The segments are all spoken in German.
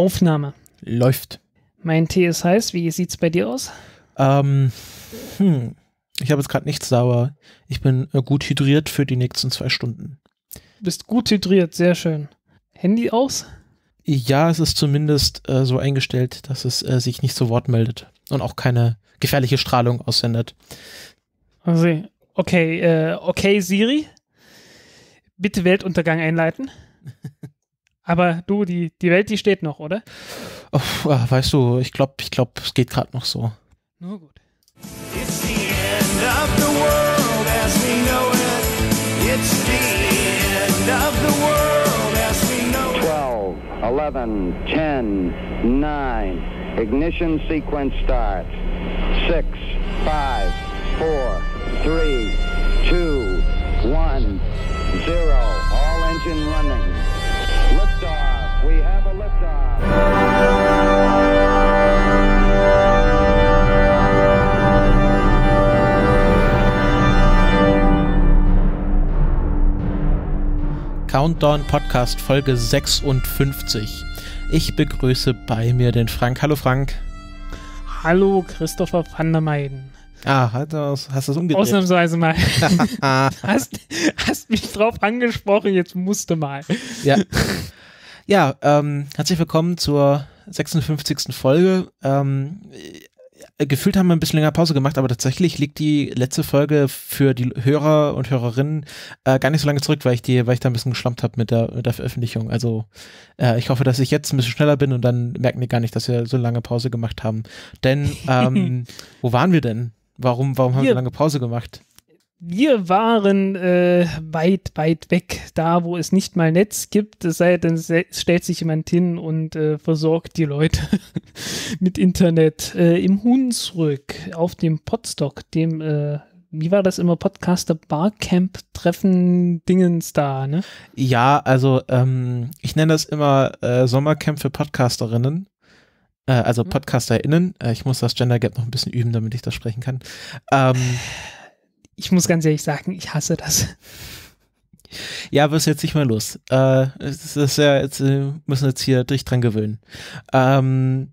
Aufnahme. Läuft. Mein Tee ist heiß. Wie sieht's bei dir aus? Ähm, hm. Ich habe jetzt gerade nichts sauer. Ich bin äh, gut hydriert für die nächsten zwei Stunden. Du bist gut hydriert, sehr schön. Handy aus? Ja, es ist zumindest äh, so eingestellt, dass es äh, sich nicht zu Wort meldet und auch keine gefährliche Strahlung aussendet. Also, okay, äh, okay, Siri, bitte Weltuntergang einleiten. Aber du, die, die Welt, die steht noch, oder? Oh, weißt du, ich glaube, ich glaub, es geht gerade noch so. Nur gut. It's the end of the world as we know it. It's the end of the world as we know it. 12, 11, 10, 9. Ignition sequence starts. 6, 5, 4, 3, 2, 1, 0. All engine running. Countdown Podcast Folge 56. Ich begrüße bei mir den Frank. Hallo Frank. Hallo, Christopher van der Meiden. Ah, hast du hast du es umgedreht? Ausnahmsweise mal. hast, hast mich drauf angesprochen, jetzt musste mal. Ja. Ja, ähm, herzlich willkommen zur 56. Folge. Ähm, äh, gefühlt haben wir ein bisschen länger Pause gemacht, aber tatsächlich liegt die letzte Folge für die Hörer und Hörerinnen äh, gar nicht so lange zurück, weil ich die, weil ich da ein bisschen geschlampt habe mit der, mit der Veröffentlichung. Also äh, ich hoffe, dass ich jetzt ein bisschen schneller bin und dann merken die gar nicht, dass wir so lange Pause gemacht haben. Denn ähm, wo waren wir denn? Warum, warum haben wir Hier. so lange Pause gemacht? Wir waren äh, weit, weit weg, da wo es nicht mal Netz gibt, es sei denn, es stellt sich jemand hin und äh, versorgt die Leute mit Internet äh, im Hunsrück auf dem Podstock, dem, äh, wie war das immer, Podcaster Barcamp Treffen Dingens da, ne? Ja, also ähm, ich nenne das immer äh, Sommercamp für Podcasterinnen. Äh, also Mhm. PodcasterInnen. Ich muss das Gender Gap noch ein bisschen üben, damit ich das sprechen kann. Ähm, Ich muss ganz ehrlich sagen, ich hasse das. ja, wirst jetzt nicht mehr los. Äh, es ist ja, jetzt äh, müssen jetzt hier dich dran gewöhnen. Ähm,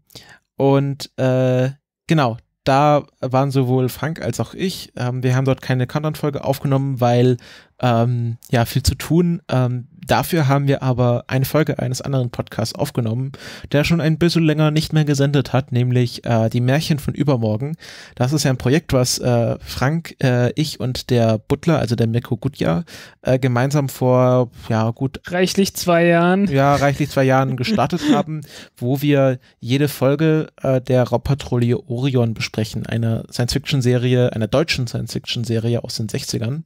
und äh, genau, da waren sowohl Frank als auch ich. Ähm, wir haben dort keine Countdown-Folge aufgenommen, weil ähm, ja viel zu tun. Ähm, dafür haben wir aber eine Folge eines anderen Podcasts aufgenommen, der schon ein bisschen länger nicht mehr gesendet hat, nämlich äh, die Märchen von übermorgen. Das ist ja ein Projekt, was äh, Frank, äh, ich und der Butler, also der Mirko Gutjahr, äh, gemeinsam vor ja gut Reichlich zwei Jahren. ja, reichlich zwei Jahren gestartet haben, wo wir jede Folge äh, der Raubpatrouille Orion besprechen, einer Science-Fiction-Serie, einer deutschen Science-Fiction-Serie aus den 60ern.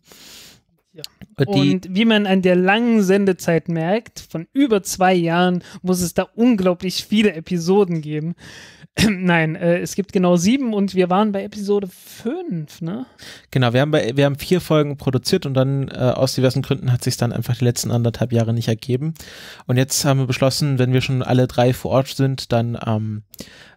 Ja. Die, Und wie man an der langen Sendezeit merkt, von über zwei Jahren muss es da unglaublich viele Episoden geben. Nein, äh, es gibt genau sieben und wir waren bei Episode fünf, ne? genau, wir haben, bei, wir haben vier Folgen produziert und dann äh, aus diversen Gründen hat sich dann einfach die letzten anderthalb Jahre nicht ergeben. Und jetzt haben wir beschlossen, wenn wir schon alle drei vor Ort sind, dann ähm,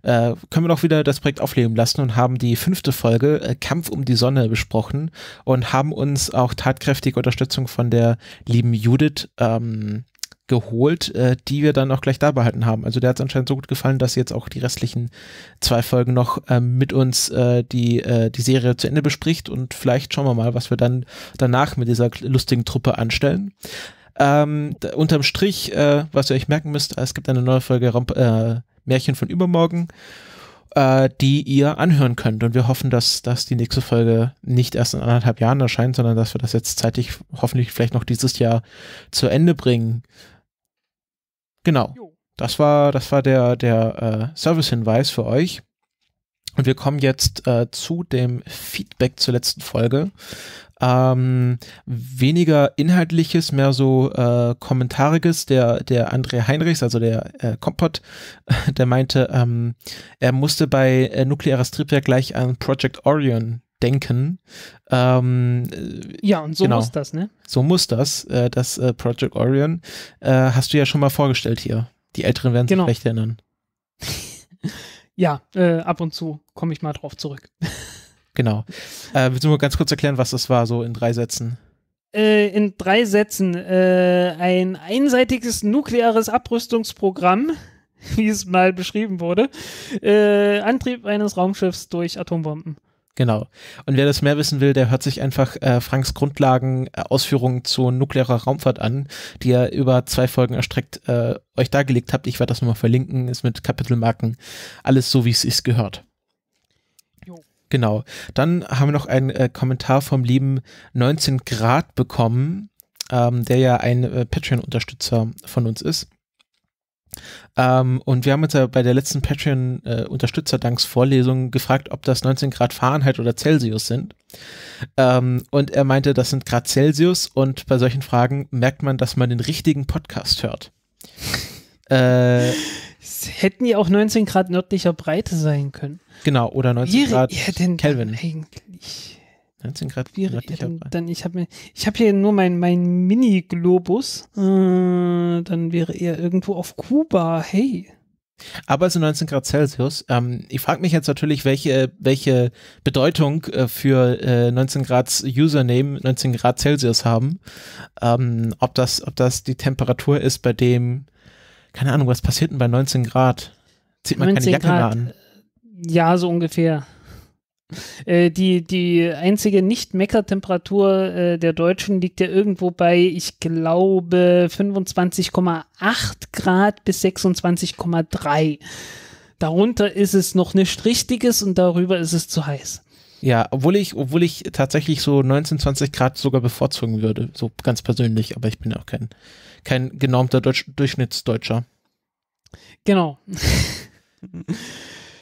äh, können wir doch wieder das Projekt aufleben lassen und haben die fünfte Folge äh, Kampf um die Sonne besprochen und haben uns auch tatkräftige Unterstützung von der lieben Judith ähm, geholt, äh, die wir dann auch gleich da behalten haben. Also der hat es anscheinend so gut gefallen, dass jetzt auch die restlichen zwei Folgen noch ähm, mit uns äh, die, äh, die Serie zu Ende bespricht und vielleicht schauen wir mal, was wir dann danach mit dieser lustigen Truppe anstellen. Ähm, da, unterm Strich, äh, was ihr euch merken müsst, es gibt eine neue Folge Ramp äh, Märchen von übermorgen, äh, die ihr anhören könnt. Und wir hoffen, dass, dass die nächste Folge nicht erst in anderthalb Jahren erscheint, sondern dass wir das jetzt zeitig hoffentlich vielleicht noch dieses Jahr zu Ende bringen. Genau. Das war, das war der, der äh, Service-Hinweis für euch. Und wir kommen jetzt äh, zu dem Feedback zur letzten Folge. Ähm, weniger inhaltliches, mehr so äh, kommentariges. Der, der André Heinrichs, also der äh, Kompott, der meinte, ähm, er musste bei äh, nukleares Triebwerk gleich an Project Orion denken. Ähm, äh, Ja, und so Genau. muss das, ne? so muss das, äh, das äh, Project Orion. Äh, hast du ja schon mal vorgestellt hier. Die Älteren werden sich Genau. vielleicht erinnern. Ja, äh, ab und zu komme ich mal drauf zurück. Genau. Äh, willst du mal ganz kurz erklären, was das war, so in drei Sätzen? Äh, in drei Sätzen. Äh, ein einseitiges nukleares Abrüstungsprogramm wie es mal beschrieben wurde. Äh, Antrieb eines Raumschiffs durch Atombomben. Genau. Und wer das mehr wissen will, der hört sich einfach äh, Franks Grundlagen, äh, Ausführungen zu nuklearer Raumfahrt an, die er über zwei Folgen erstreckt äh, euch dargelegt habt. Ich werde das nochmal verlinken, ist mit Kapitelmarken. Alles so, wie es sich gehört. Genau. Dann haben wir noch einen äh, Kommentar vom lieben 19 Grad bekommen, ähm, der ja ein äh, Patreon-Unterstützer von uns ist. Ähm, und wir haben uns ja bei der letzten Patreon-Unterstützerdanksvorlesung gefragt, ob das 19 Grad Fahrenheit oder Celsius sind. Ähm, und er meinte, das sind Grad Celsius und bei solchen Fragen merkt man, dass man den richtigen Podcast hört. äh, Es hätten ja auch 19 Grad nördlicher Breite sein können. genau, oder 19 Wäre Grad er denn Kelvin. eigentlich? 19 Grad Wäre er nördlicher denn Breite. dann, ich habe habe hier nur mein, mein Mini-Globus. Äh, dann wäre er irgendwo auf Kuba. Hey. Aber es sind 19 Grad Celsius. Ähm, ich frage mich jetzt natürlich, welche, welche Bedeutung äh, für äh, 19 Grad Username 19 Grad Celsius haben. Ähm, ob, das, ob das die Temperatur ist, bei dem, keine Ahnung, was passiert denn bei 19 Grad? Zieht man keine 19 Jacke Grad. an? Ja, so ungefähr. Äh, die, die einzige Nicht-Mecker-Temperatur äh, der Deutschen liegt ja irgendwo bei, ich glaube, 25,8 Grad bis 26,3. Darunter ist es noch nicht richtiges und darüber ist es zu heiß. Ja, obwohl ich, obwohl ich tatsächlich so 19, 20 Grad sogar bevorzugen würde, so ganz persönlich, aber ich bin ja auch kein, kein genormter Deutsch, Durchschnittsdeutscher. Genau.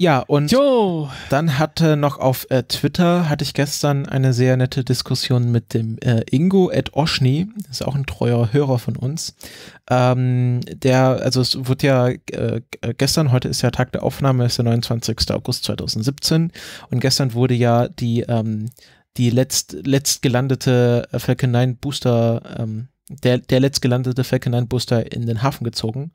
Ja, und Jo, Dann hatte noch auf äh, Twitter, hatte ich gestern eine sehr nette Diskussion mit dem äh, Ingo Ed Oschny, das ist auch ein treuer Hörer von uns. Ähm, der, also es wurde ja äh, gestern, heute ist ja Tag der Aufnahme, ist der 29. August 2017 und gestern wurde ja die, ähm, die letzt, letzt gelandete äh, Falcon 9 Booster, ähm, der, der letzt gelandete Falcon 9 Booster in den Hafen gezogen.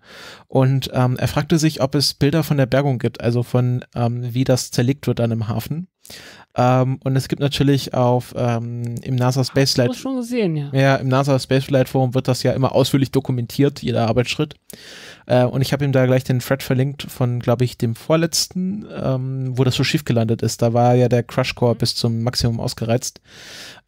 Und ähm, er fragte sich, ob es Bilder von der Bergung gibt, also von ähm, wie das zerlegt wird dann im Hafen. Ähm, und es gibt natürlich auf ähm, im NASA Space du Flight hast schon gesehen, ja. ja, im NASA Space Flight Forum wird das ja immer ausführlich dokumentiert, jeder Arbeitsschritt. Äh, und ich habe ihm da gleich den Thread verlinkt von, glaube ich, dem vorletzten, ähm, wo das so schief gelandet ist. Da war ja der Crush Core bis zum Maximum ausgereizt.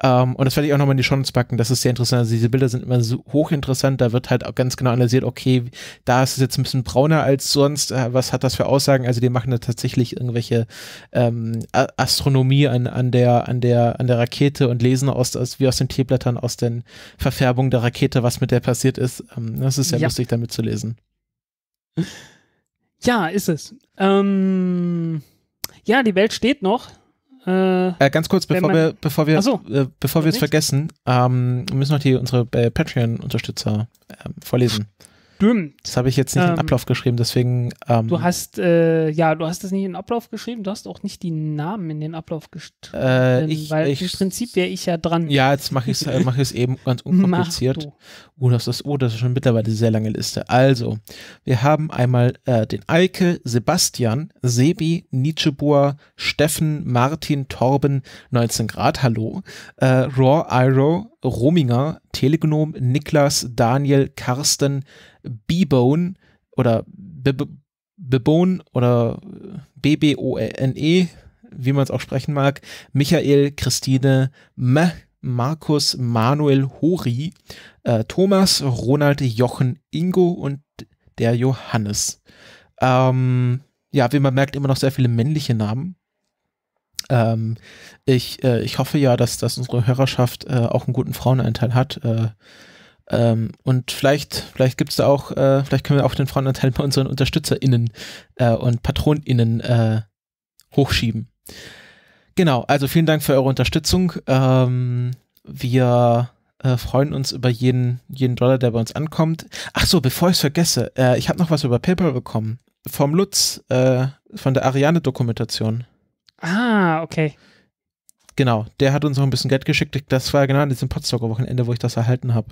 Ähm, und das werde ich auch nochmal in die Shownotes packen. Das ist sehr interessant. Also diese Bilder sind immer so hochinteressant. Da wird halt auch ganz genau analysiert, okay, da ist es jetzt ein bisschen brauner als sonst. Äh, was hat das für Aussagen? Also die machen da tatsächlich irgendwelche ähm, A- Astronomie an, an, der, an, der, an der Rakete und lesen aus, aus, wie aus den Teeblättern aus den Verfärbungen der Rakete, was mit der passiert ist. Ähm, das ist sehr Ja. lustig, damit zu lesen. Ja, ist es. Ähm, ja, die Welt steht noch. Äh, Äh, ganz kurz, bevor man- wir, bevor wir, so. äh, bevor wir es vergessen, ähm, wir müssen noch die unsere äh, Patreon-Unterstützer ähm, vorlesen. Stimmt. Das habe ich jetzt nicht in Ähm, den Ablauf geschrieben, deswegen. Ähm, Du hast, äh, ja, du hast das nicht in den Ablauf geschrieben, du hast auch nicht die Namen in den Ablauf geschrieben. Äh, ich- weil ich- im Prinzip wäre ich ja dran. ja, jetzt mache ich es äh, mach ich's eben ganz unkompliziert. Oh, das ist, oh, das ist schon mittlerweile eine sehr lange Liste. Also, wir haben einmal äh, den Eike, Sebastian, Sebi, Nietzscheboer, Steffen, Martin, Torben, 19 Grad, hallo, äh, Raw Iro, Rominger, Telegnom, Niklas, Daniel, Karsten, Bebone oder Bebe- Bebone oder B-B-O-N-E, wie man es auch sprechen mag, Michael, Christine, M, Markus, Manuel, Hori, äh, Thomas, Ronald, Jochen, Ingo und der Johannes. Ähm, ja, wie man merkt, immer noch sehr viele männliche Namen. Ähm, ich, äh, ich hoffe ja, dass, dass unsere Hörerschaft äh, auch einen guten Frauenanteil hat. Äh, ähm, und vielleicht, vielleicht gibt es da auch, äh, vielleicht können wir auch den Frauenanteil bei unseren UnterstützerInnen äh, und PatronInnen äh, hochschieben. Genau, also vielen Dank für eure Unterstützung. Ähm, wir äh, freuen uns über jeden, jeden Dollar, der bei uns ankommt. Ach so, bevor ich es vergesse, äh, ich habe noch was über PayPal bekommen. Vom Lutz, äh, von der Ariane-Dokumentation. Ah, okay. Genau, der hat uns noch ein bisschen Geld geschickt. Das war genau an diesem Potsdamer-Wochenende, wo ich das erhalten habe.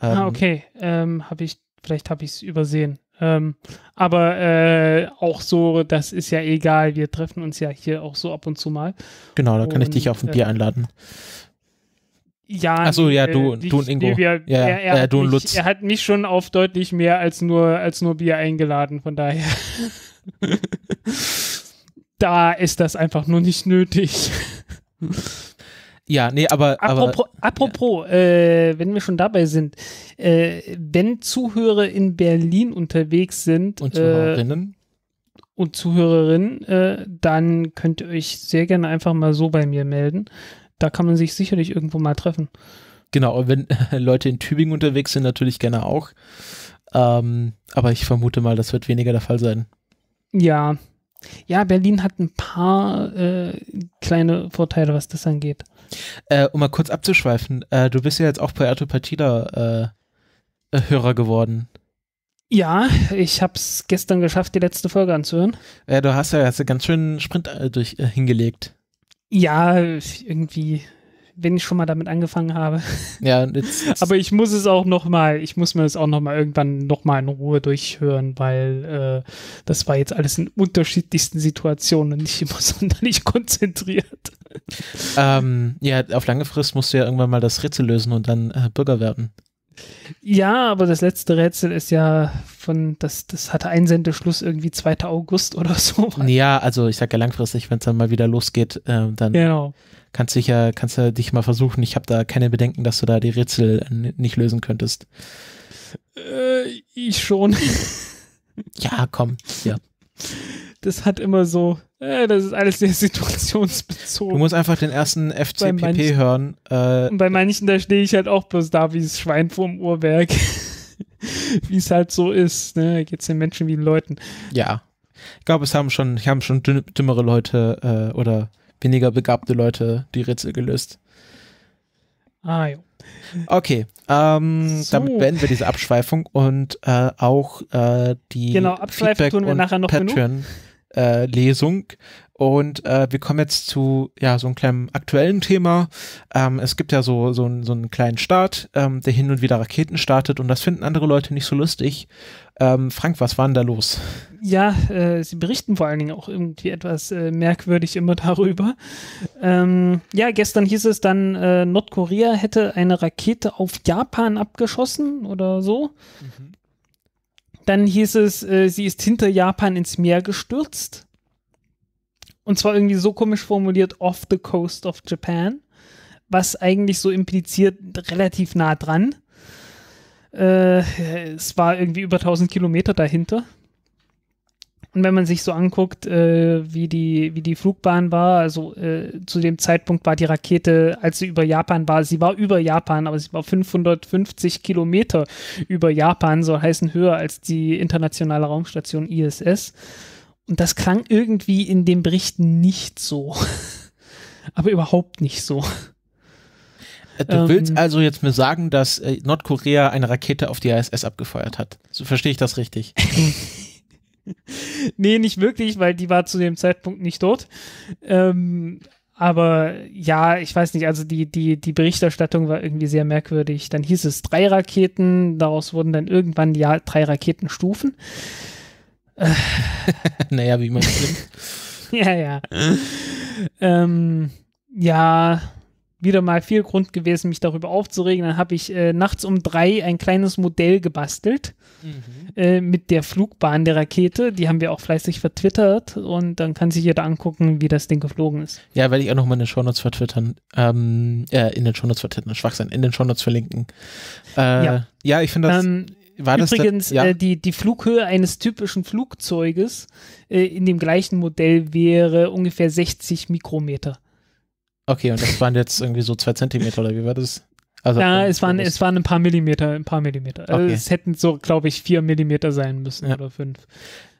Ähm, ah, okay. Ähm, habe ich, vielleicht habe ich es übersehen. Ähm, aber äh, auch so, das ist ja egal. Wir treffen uns ja hier auch so ab und zu mal. Genau, da kann ich dich auf ein äh, Bier einladen. Ja, Ach so, ja, äh, du- nicht- du und Ingo. nee, wir, Ja, er, er, äh, du und mich, Lutz. er hat mich schon auf deutlich mehr als nur, als nur Bier eingeladen, von daher. da ist das einfach nur nicht nötig. Ja, nee, aber, aber Apropos, apropos äh, wenn wir schon dabei sind, äh, wenn Zuhörer in Berlin unterwegs sind und äh, Zuhörerinnen. und Zuhörerinnen, äh, dann könnt ihr euch sehr gerne einfach mal so bei mir melden. Da kann man sich sicherlich irgendwo mal treffen. Genau, und wenn Leute in Tübingen unterwegs sind, natürlich gerne auch. Ähm, aber ich vermute mal, das wird weniger der Fall sein. Ja. Ja, Berlin hat ein paar äh, kleine Vorteile, was das angeht. Äh, um mal kurz abzuschweifen, äh, du bist ja jetzt auch Puerto Partida äh, äh, Hörer geworden. Ja, ich hab's gestern geschafft, die letzte Folge anzuhören. Äh, du hast ja hast ja ganz schön Sprint äh, durch, hingelegt. Ja, irgendwie, wenn ich schon mal damit angefangen habe. Ja, jetzt, jetzt Aber ich muss es auch noch mal, ich muss mir das auch noch mal irgendwann noch mal in Ruhe durchhören, weil äh, das war jetzt alles in unterschiedlichsten Situationen und nicht immer sonderlich konzentriert. ähm, ja, auf lange Frist musst du ja irgendwann mal das Rätsel lösen und dann äh, Bürger werden. Ja, aber das letzte Rätsel ist ja von, das, das hatte Einsendeschluss irgendwie 2. August oder so. Ja, also ich sag ja langfristig, wenn es dann mal wieder losgeht, äh, dann Genau. Kannst du dich ja, kannst du dich mal versuchen. Ich habe da keine Bedenken, dass du da die Rätsel nicht lösen könntest. Äh, ich schon. Ja, komm. Ja. Das hat immer so, äh, das ist alles sehr Du situationsbezogen. musst einfach den ersten FCPP hören. Äh, Und bei manchen, da stehe ich halt auch bloß da wie das Schwein vorm Uhrwerk. wie es halt so ist, ne? Geht's den Menschen wie den Leuten. ja. Ich glaube, es haben schon, haben schon dümmere Leute äh, oder weniger begabte Leute die Rätsel gelöst. Ah, jo. Okay, ähm, So. damit beenden wir diese Abschweifung und äh, auch äh, die Genau, abschweifen Feedback tun wir und nachher noch genug. Äh, Lesung. Und äh, wir kommen jetzt zu ja so einem kleinen aktuellen Thema. Ähm, es gibt ja so so, einen- so einen kleinen Staat, ähm, der hin und wieder Raketen startet und das finden andere Leute nicht so lustig. Ähm, Frank, was war denn da los? Ja, äh, sie berichten vor allen Dingen auch irgendwie etwas äh, merkwürdig immer darüber. Ähm, ja, gestern hieß es dann, äh, Nordkorea hätte eine Rakete auf Japan abgeschossen oder so. Dann hieß es, äh, sie ist hinter Japan ins Meer gestürzt. Und zwar irgendwie so komisch formuliert, off the coast of Japan. Was eigentlich so impliziert, relativ nah dran. Äh, es war irgendwie über 1000 Kilometer dahinter. Und wenn man sich so anguckt, äh, wie, die, wie die Flugbahn war, also äh, zu dem Zeitpunkt war die Rakete, als sie über Japan war, sie war über Japan, aber sie war 550 Kilometer über Japan, soll heißen höher als die internationale Raumstation ISS. Und das klang irgendwie in dem Bericht nicht so. aber überhaupt nicht so. Äh, Du Ähm. willst also jetzt mir sagen, dass äh, Nordkorea eine Rakete auf die ISS abgefeuert hat. So verstehe ich das richtig. Nee, nicht wirklich, weil die war zu dem Zeitpunkt nicht dort. Ähm, aber ja, ich weiß nicht, also die, die, die Berichterstattung war irgendwie sehr merkwürdig. Dann hieß es drei Raketen, daraus wurden dann irgendwann ja drei Raketenstufen. naja, wie man es nimmt. ja, ja. ähm, ja, wieder mal viel Grund gewesen, mich darüber aufzuregen. Dann habe ich äh, nachts um drei ein kleines Modell gebastelt. äh, mit der Flugbahn der Rakete. Die haben wir auch fleißig vertwittert und dann kann sich jeder angucken, wie das Ding geflogen ist. Ja, werde ich auch nochmal in den Shownotes vertwittern. Ähm, äh, in den Shownotes vertwittern, Schwachsinn, in den Shownotes verlinken. Äh, Ja. ja. ich finde das, Ähm, war das Übrigens, da, ja, äh, die, die Flughöhe eines typischen Flugzeuges äh, in dem gleichen Modell wäre ungefähr 60 Mikrometer. Okay, und das waren jetzt irgendwie so zwei Zentimeter oder wie war das? Also Ja, ähm, es waren, es waren ein paar Millimeter, ein paar Millimeter. Also Okay. es hätten so, glaube ich, vier Millimeter sein müssen Ja. oder fünf.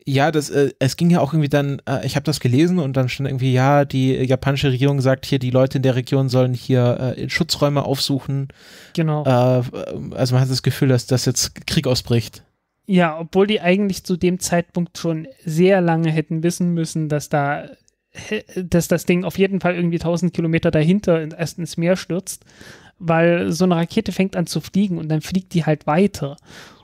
Ja, das, äh, es ging ja auch irgendwie dann, äh, ich habe das gelesen und dann stand irgendwie, ja, die japanische Regierung sagt hier, die Leute in der Region sollen hier äh, Schutzräume aufsuchen. Genau. Äh, also man hat das Gefühl, dass das jetzt Krieg ausbricht. Ja, obwohl die eigentlich zu dem Zeitpunkt schon sehr lange hätten wissen müssen, dass da, dass das Ding auf jeden Fall irgendwie 1000 Kilometer dahinter in- erst ins Meer stürzt, weil so eine Rakete fängt an zu fliegen und dann fliegt die halt weiter.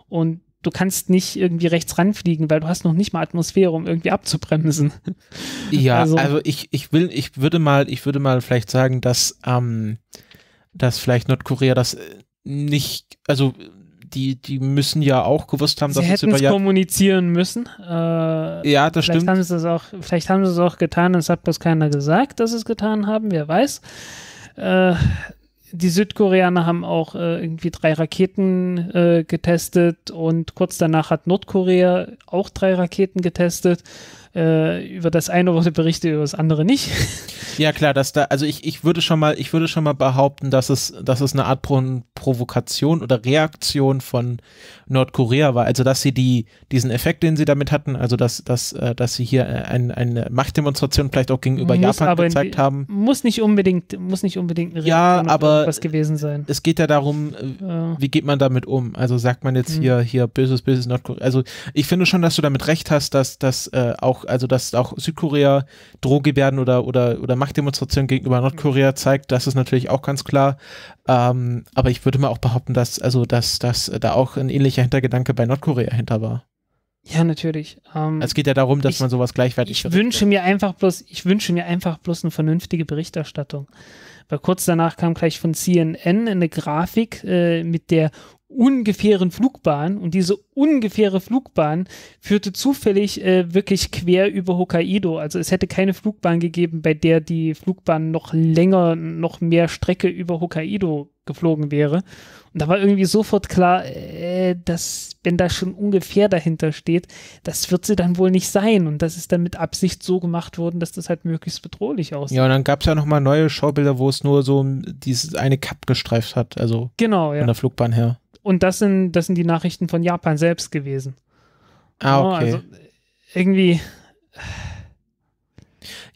Und du kannst nicht irgendwie rechts ranfliegen, weil du hast noch nicht mal Atmosphäre, um irgendwie abzubremsen. Ja, Also- also, ich, ich will, ich würde mal, ich würde mal vielleicht sagen, dass ähm, dass vielleicht Nordkorea das äh, nicht, also die, die müssen ja auch gewusst haben, Sie dass hätten es Jahr. kommunizieren müssen. Äh, Ja, das vielleicht stimmt. haben sie es auch, vielleicht haben sie es auch getan, es hat bloß keiner gesagt, dass sie es getan haben, wer weiß. Äh, die Südkoreaner haben auch äh, irgendwie drei Raketen äh, getestet und kurz danach hat Nordkorea auch drei Raketen getestet. Äh, über das eine wurde berichtet, über das andere nicht. Ja, klar, dass da, also ich, ich würde schon mal, ich würde schon mal behaupten, dass es, dass es eine Art Pro Provokation oder Reaktion von Nordkorea war. Also, dass sie die, diesen Effekt, den sie damit hatten, also dass, dass, äh, dass sie hier äh, ein, eine Machtdemonstration vielleicht auch gegenüber Muss Japan in gezeigt die- haben. Muss nicht unbedingt, muss nicht unbedingt eine Ja, Reaktion auf aber- irgendwas gewesen sein. Es geht ja darum, äh, wie geht man damit um? Also sagt man jetzt Mhm. hier, hier böses, böses Nordkorea. Also ich finde schon, dass du damit recht hast, dass das äh, auch, also dass auch Südkorea Drohgebärden oder, oder, oder Machtdemonstrationen gegenüber Nordkorea zeigt, das ist natürlich auch ganz klar. Ähm, aber ich würde mal auch behaupten, dass, also dass, dass da auch ein ähnlicher Hintergedanke bei Nordkorea hinter war. ja, natürlich. Ähm, Es geht ja darum, dass Ich- man sowas gleichwertig ich wünsche mir einfach bloß, ich wünsche mir einfach bloß eine vernünftige Berichterstattung. Weil kurz danach kam gleich von CNN eine Grafik äh, mit der ungefähren Flugbahn und diese ungefähre Flugbahn führte zufällig äh, wirklich quer über Hokkaido. Also es hätte keine Flugbahn gegeben, bei der die Flugbahn noch länger, noch mehr Strecke über Hokkaido geflogen wäre. Und da war irgendwie sofort klar, äh, dass wenn da schon ungefähr dahinter steht, das wird sie dann wohl nicht sein. Und das ist dann mit Absicht so gemacht worden, dass das halt möglichst bedrohlich aussieht. Ja, und dann gab es ja nochmal neue Schaubilder, wo es nur so dieses eine Cup gestreift hat, also Genau, von ja. der Flugbahn her. Und das sind, das sind die Nachrichten von Japan selbst gewesen. Ah, okay. Also irgendwie,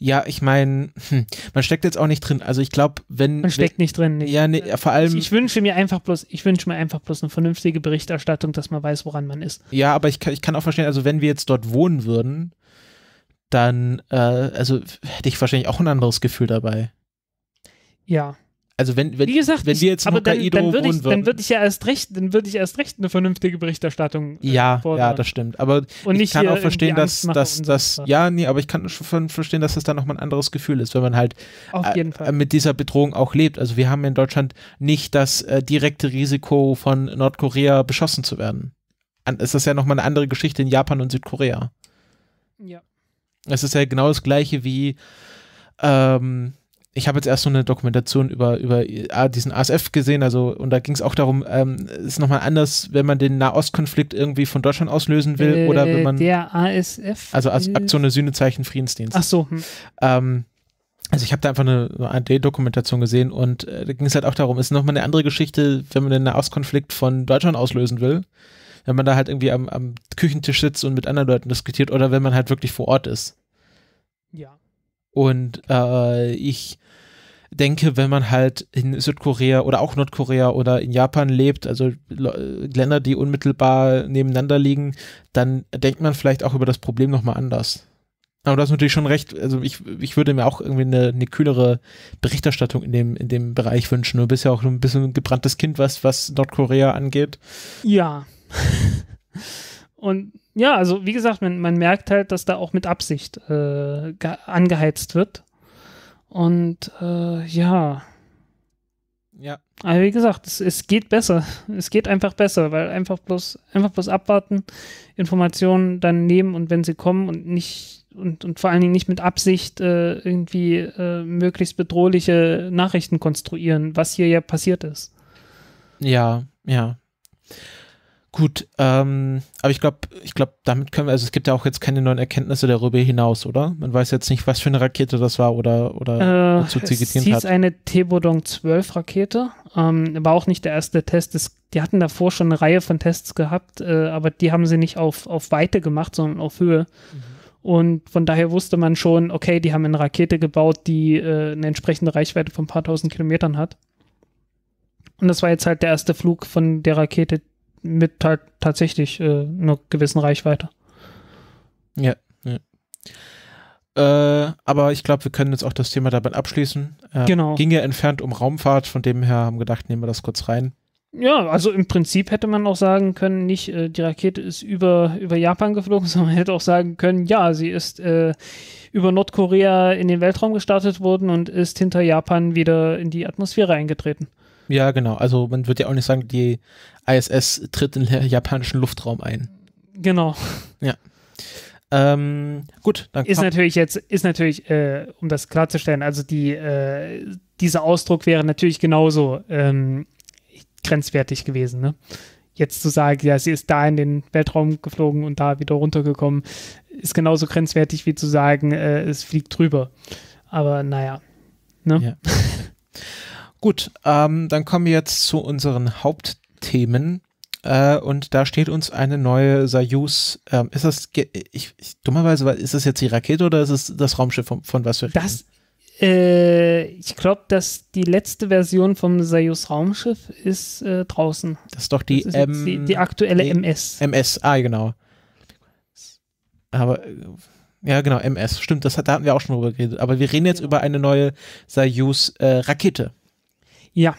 Ja, ich meine, hm, man steckt jetzt auch nicht drin. Also ich glaube, wenn, man steckt nicht drin. wenn ja, nee, vor allem, ich, ich wünsche mir einfach bloß, ich wünsche mir einfach bloß eine vernünftige Berichterstattung, dass man weiß, woran man ist. ja, aber ich kann, ich kann auch verstehen, also wenn wir jetzt dort wohnen würden, dann, äh, also hätte ich wahrscheinlich auch ein anderes Gefühl dabei. Ja. Also wenn, wenn, Wie gesagt, wenn wir jetzt in aber dann, Hokkaido dann würde ich, würden. dann würde ich ja erst recht, dann würde ich erst recht eine vernünftige Berichterstattung äh, ja, fordern. ja, das stimmt. Aber und ich kann auch verstehen, dass Angstmache das, und so das, was. ja, nee, aber ich kann schon verstehen, dass das dann nochmal ein anderes Gefühl ist, wenn man halt äh, mit dieser Bedrohung auch lebt. Also wir haben in Deutschland nicht das äh, direkte Risiko von Nordkorea beschossen zu werden. An, es ist ja nochmal eine andere Geschichte in Japan und Südkorea. ja. Es ist ja genau das gleiche wie, ähm, ich habe jetzt erst so eine Dokumentation über, über äh, diesen ASF gesehen, also und da ging es auch darum, ähm, es ist nochmal anders, wenn man den Nahostkonflikt irgendwie von Deutschland auslösen will oder wenn Äh, man, der ASF. also als ist- Aktion der Sühnezeichen Friedensdienst. Ach so, hm. Ähm, also ich habe da einfach eine, eine ARD-Dokumentation gesehen und äh, da ging es halt auch darum, es ist nochmal eine andere Geschichte, wenn man den Nahostkonflikt von Deutschland auslösen will. Wenn man da halt irgendwie am, am Küchentisch sitzt und mit anderen Leuten diskutiert oder wenn man halt wirklich vor Ort ist. ja. Und äh, ich denke, wenn man halt in Südkorea oder auch Nordkorea oder in Japan lebt, also Länder, die unmittelbar nebeneinander liegen, dann denkt man vielleicht auch über das Problem nochmal anders. Aber du hast natürlich schon recht, also ich, ich würde mir auch irgendwie eine, eine kühlere Berichterstattung in dem, in dem Bereich wünschen. Du bist ja auch ein bisschen ein gebranntes Kind, was, was Nordkorea angeht. Ja. Und ja, also wie gesagt, man, man merkt halt, dass da auch mit Absicht äh, ge- angeheizt wird. Und äh, ja, Ja. aber wie gesagt, es, es geht besser. Es geht einfach besser, weil einfach bloß, einfach bloß abwarten, Informationen dann nehmen und wenn sie kommen und nicht und, und vor allen Dingen nicht mit Absicht äh, irgendwie äh, möglichst bedrohliche Nachrichten konstruieren, was hier ja passiert ist. Ja, ja. Gut, ähm, aber ich glaube, ich glaube, damit können wir, also es gibt ja auch jetzt keine neuen Erkenntnisse darüber hinaus, oder? Man weiß jetzt nicht, was für eine Rakete das war oder, oder Äh, wozu sie es gedient hieß hat. eine Tebodong 12 Rakete. Ähm, war auch nicht der erste Test. Es, die hatten davor schon eine Reihe von Tests gehabt, äh, aber die haben sie nicht auf, auf Weite gemacht, sondern auf Höhe. Mhm. Und von daher wusste man schon, okay, die haben eine Rakete gebaut, die äh, eine entsprechende Reichweite von ein paar tausend Kilometern hat. Und das war jetzt halt der erste Flug von der Rakete mit halt tatsächlich äh, einer gewissen Reichweite. Ja, ja. Äh, aber ich glaube, wir können jetzt auch das Thema dabei abschließen. Äh, Genau. Ging ja entfernt um Raumfahrt, von dem her haben wir gedacht, nehmen wir das kurz rein. Ja, also im Prinzip hätte man auch sagen können, nicht äh, die Rakete ist über, über Japan geflogen, sondern man hätte auch sagen können, ja, sie ist äh, über Nordkorea in den Weltraum gestartet worden und ist hinter Japan wieder in die Atmosphäre eingetreten. Ja, genau. Also man wird ja auch nicht sagen, die ISS tritt in den japanischen Luftraum ein. Genau. Ähm, gut, dann Ist natürlich jetzt, ist natürlich, äh, um das klarzustellen, also die, äh, dieser Ausdruck wäre natürlich genauso ähm, grenzwertig gewesen, ne? Jetzt zu sagen, ja, sie ist da in den Weltraum geflogen und da wieder runtergekommen, ist genauso grenzwertig wie zu sagen, äh, es fliegt drüber. Aber naja. Ne? Ja. Gut, ähm, dann kommen wir jetzt zu unseren Hauptthemen. Äh, und da steht uns eine neue Soyuz. Ähm, ist das, ich, ich, dummerweise, ist das jetzt die Rakete oder ist es das Raumschiff, von, von was wir reden? Das, äh, ich glaube, dass die letzte Version vom Soyuz Raumschiff ist äh, draußen. Das ist doch die, ist jetzt M die, die aktuelle nee, MS. MS. Ah, genau. Aber, äh, ja, genau, MS. Stimmt, das da hatten wir auch schon drüber geredet. Aber wir reden jetzt über eine neue Soyuz-Rakete. Ja.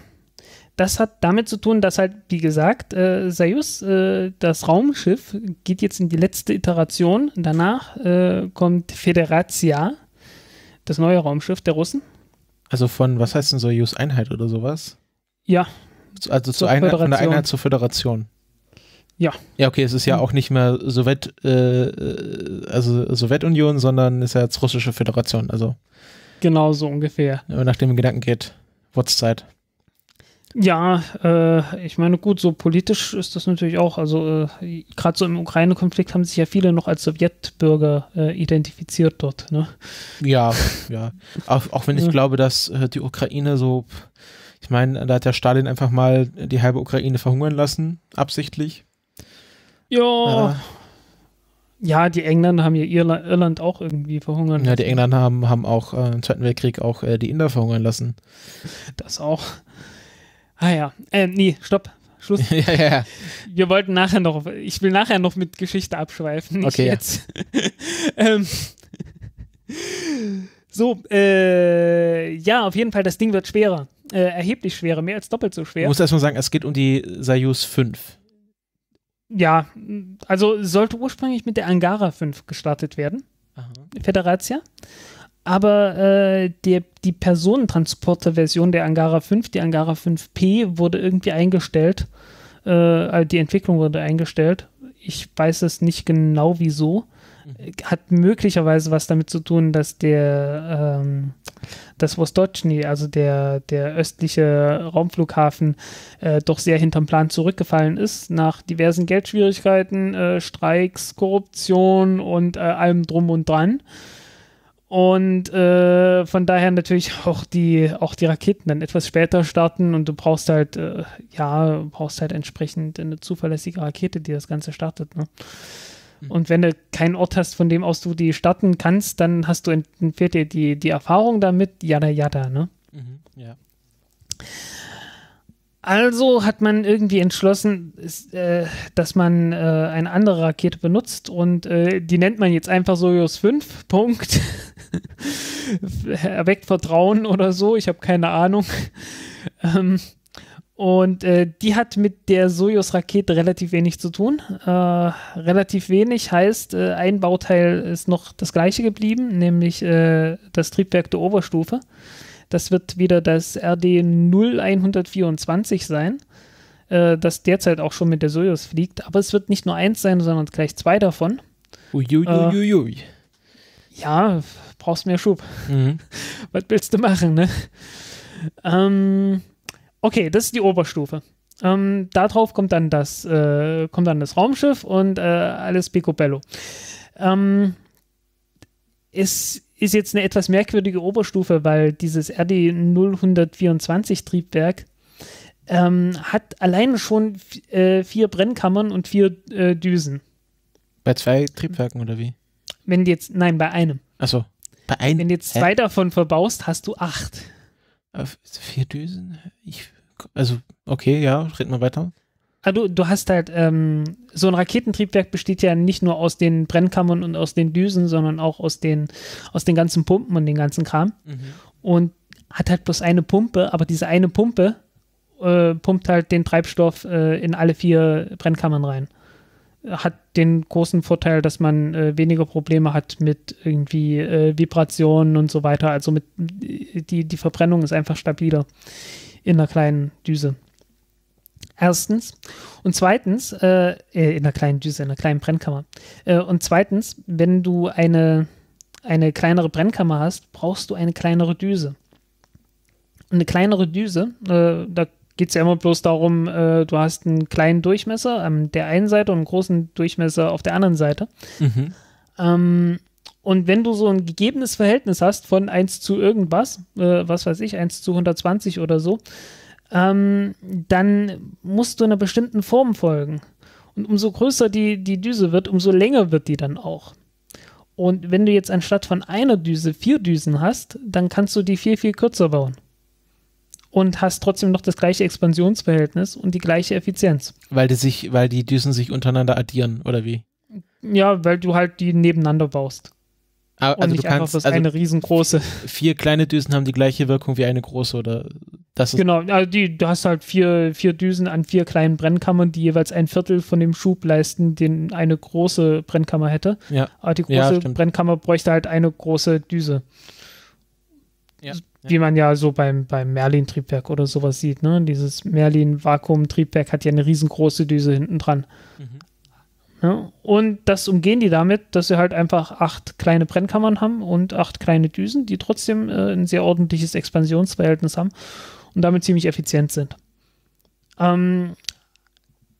Das hat damit zu tun, dass halt, wie gesagt, äh, Soyuz, äh, das Raumschiff, geht jetzt in die letzte Iteration. Danach äh, kommt Federatia, das neue Raumschiff der Russen. also von, was heißt denn Soyuz-Einheit oder sowas? Ja, Also zu Zur Einheit, von der. Einheit zur Föderation. Ja. Ja, okay, es ist ja auch nicht mehr Sowjet, äh, äh, also Sowjetunion, sondern ist ja jetzt russische Föderation. Also, genau so ungefähr. wenn man nach dem Gedanken geht, what's Zeit? Ja, äh, ich meine, gut, so politisch ist das natürlich auch, also äh, gerade so im Ukraine-Konflikt haben sich ja viele noch als Sowjetbürger äh, identifiziert dort, ne? Ja, ja. Auch, auch wenn ich Ja. glaube, dass äh, die Ukraine so, ich meine, da hat der Stalin einfach mal die halbe Ukraine verhungern lassen, absichtlich. Ja. Äh, Ja, die Engländer haben ja Irla Irland auch irgendwie verhungern. ja, die Engländer haben, haben auch äh, im Zweiten Weltkrieg auch äh, die Inder verhungern lassen. Das auch. Ah ja. Äh, nee, stopp. Schluss. ja, ja, ja. Wir wollten nachher noch, ich will nachher noch mit Geschichte abschweifen, Okay, jetzt. ähm, so, äh, ja, auf jeden Fall, das Ding wird schwerer. Äh, erheblich schwerer, mehr als doppelt so Ich schwer. muss erstmal sagen, es geht um die Soyuz 5. Ja, also sollte ursprünglich mit der Angara 5 gestartet werden, Federatia. Aber äh, der, die Personentransporter-Version der Angara 5, die Angara 5P, wurde irgendwie eingestellt. Äh, also die Entwicklung wurde eingestellt. Ich weiß es nicht genau wieso. Hat möglicherweise was damit zu tun, dass der ähm, das Vostochny, also der, der östliche Raumflughafen, äh, doch sehr hinterm Plan zurückgefallen ist, nach diversen Geldschwierigkeiten, äh, Streiks, Korruption und äh, allem drum und dran. Und äh, von daher natürlich auch die, auch die Raketen dann etwas später starten und du brauchst halt, äh, ja, brauchst halt entsprechend eine zuverlässige Rakete, die das Ganze startet. Ne? Und wenn du keinen Ort hast, von dem aus du die starten kannst, dann hast du, dann fehlt dir die, die Erfahrung damit, jada jada, ne? Ja. Also hat man irgendwie entschlossen, ist, äh, dass man äh, eine andere Rakete benutzt und äh, die nennt man jetzt einfach Soyuz 5. Punkt. Erweckt Vertrauen oder so, ich habe keine Ahnung. ähm, und äh, die hat mit der Soyuz-Rakete relativ wenig zu tun. Äh, relativ wenig heißt, äh, ein Bauteil ist noch das gleiche geblieben, nämlich das Triebwerk der Oberstufe. Das wird wieder das RD 0124 sein, äh, das derzeit auch schon mit der Soyuz fliegt. Aber es wird nicht nur eins sein, sondern gleich zwei davon. Uiuiuiui. Ja, brauchst mehr Schub. Mhm. Was willst du machen, ne? Ähm, okay, das ist die Oberstufe. Ähm, darauf kommt dann das, äh, kommt dann das Raumschiff und äh, alles picobello. Ähm, es ist jetzt eine etwas merkwürdige Oberstufe, weil dieses RD 0124 Triebwerk ähm, hat alleine schon äh, vier Brennkammern und vier äh, Düsen. Bei zwei Triebwerken oder wie? Wenn jetzt, nein, bei einem. Achso. Bei einem. Wenn du jetzt Hä? zwei davon verbaust, hast du acht. Äh, Vier Düsen? Ich, also, okay, ja, reden wir weiter. Ah, du, du hast halt, ähm, so ein Raketentriebwerk besteht ja nicht nur aus den Brennkammern und aus den Düsen, sondern auch aus den, aus den ganzen Pumpen und den ganzen Kram. Und hat halt bloß eine Pumpe, aber diese eine Pumpe äh, pumpt halt den Treibstoff äh, in alle vier Brennkammern rein. Hat den großen Vorteil, dass man äh, weniger Probleme hat mit irgendwie äh, Vibrationen und so weiter. Also mit die, die Verbrennung ist einfach stabiler. in einer kleinen Düse. Erstens. Und zweitens, äh, äh, in einer kleinen Düse, in einer kleinen Brennkammer. Äh, und zweitens, wenn du eine, eine kleinere Brennkammer hast, brauchst du eine kleinere Düse. Und eine kleinere Düse, äh, da geht es ja immer bloß darum, äh, du hast einen kleinen Durchmesser an der einen Seite und einen großen Durchmesser auf der anderen Seite. Mhm. Ähm, und wenn du so ein gegebenes Verhältnis hast von 1 zu irgendwas, äh, was weiß ich, 1 zu 120 oder so, ähm, dann musst du einer bestimmten Form folgen. Und umso größer die, die Düse wird, umso länger wird die dann auch. Und wenn du jetzt anstatt von einer Düse vier Düsen hast, dann kannst du die viel, viel kürzer bauen. Und hast trotzdem noch das gleiche Expansionsverhältnis und die gleiche Effizienz. Weil die sich, weil die Düsen sich untereinander addieren, oder wie? Ja, weil du halt die nebeneinander baust. Ah, Und Also nicht du einfach das also eine riesengroße. vier kleine Düsen haben die gleiche Wirkung wie eine große, oder das ist Genau, also die, du hast halt vier, vier Düsen an vier kleinen Brennkammern, die jeweils ein Viertel von dem Schub leisten, den eine große Brennkammer hätte. ja. Aber die Ja, große stimmt. Brennkammer bräuchte halt eine große Düse, Ja. wie man ja so beim, beim Merlin-Triebwerk oder sowas sieht. Ne? Dieses Merlin-Vakuum-Triebwerk hat ja eine riesengroße Düse hinten dran. Mhm. Ja? Und das umgehen die damit, dass sie halt einfach acht kleine Brennkammern haben und acht kleine Düsen, die trotzdem äh, ein sehr ordentliches Expansionsverhältnis haben und damit ziemlich effizient sind. Ähm,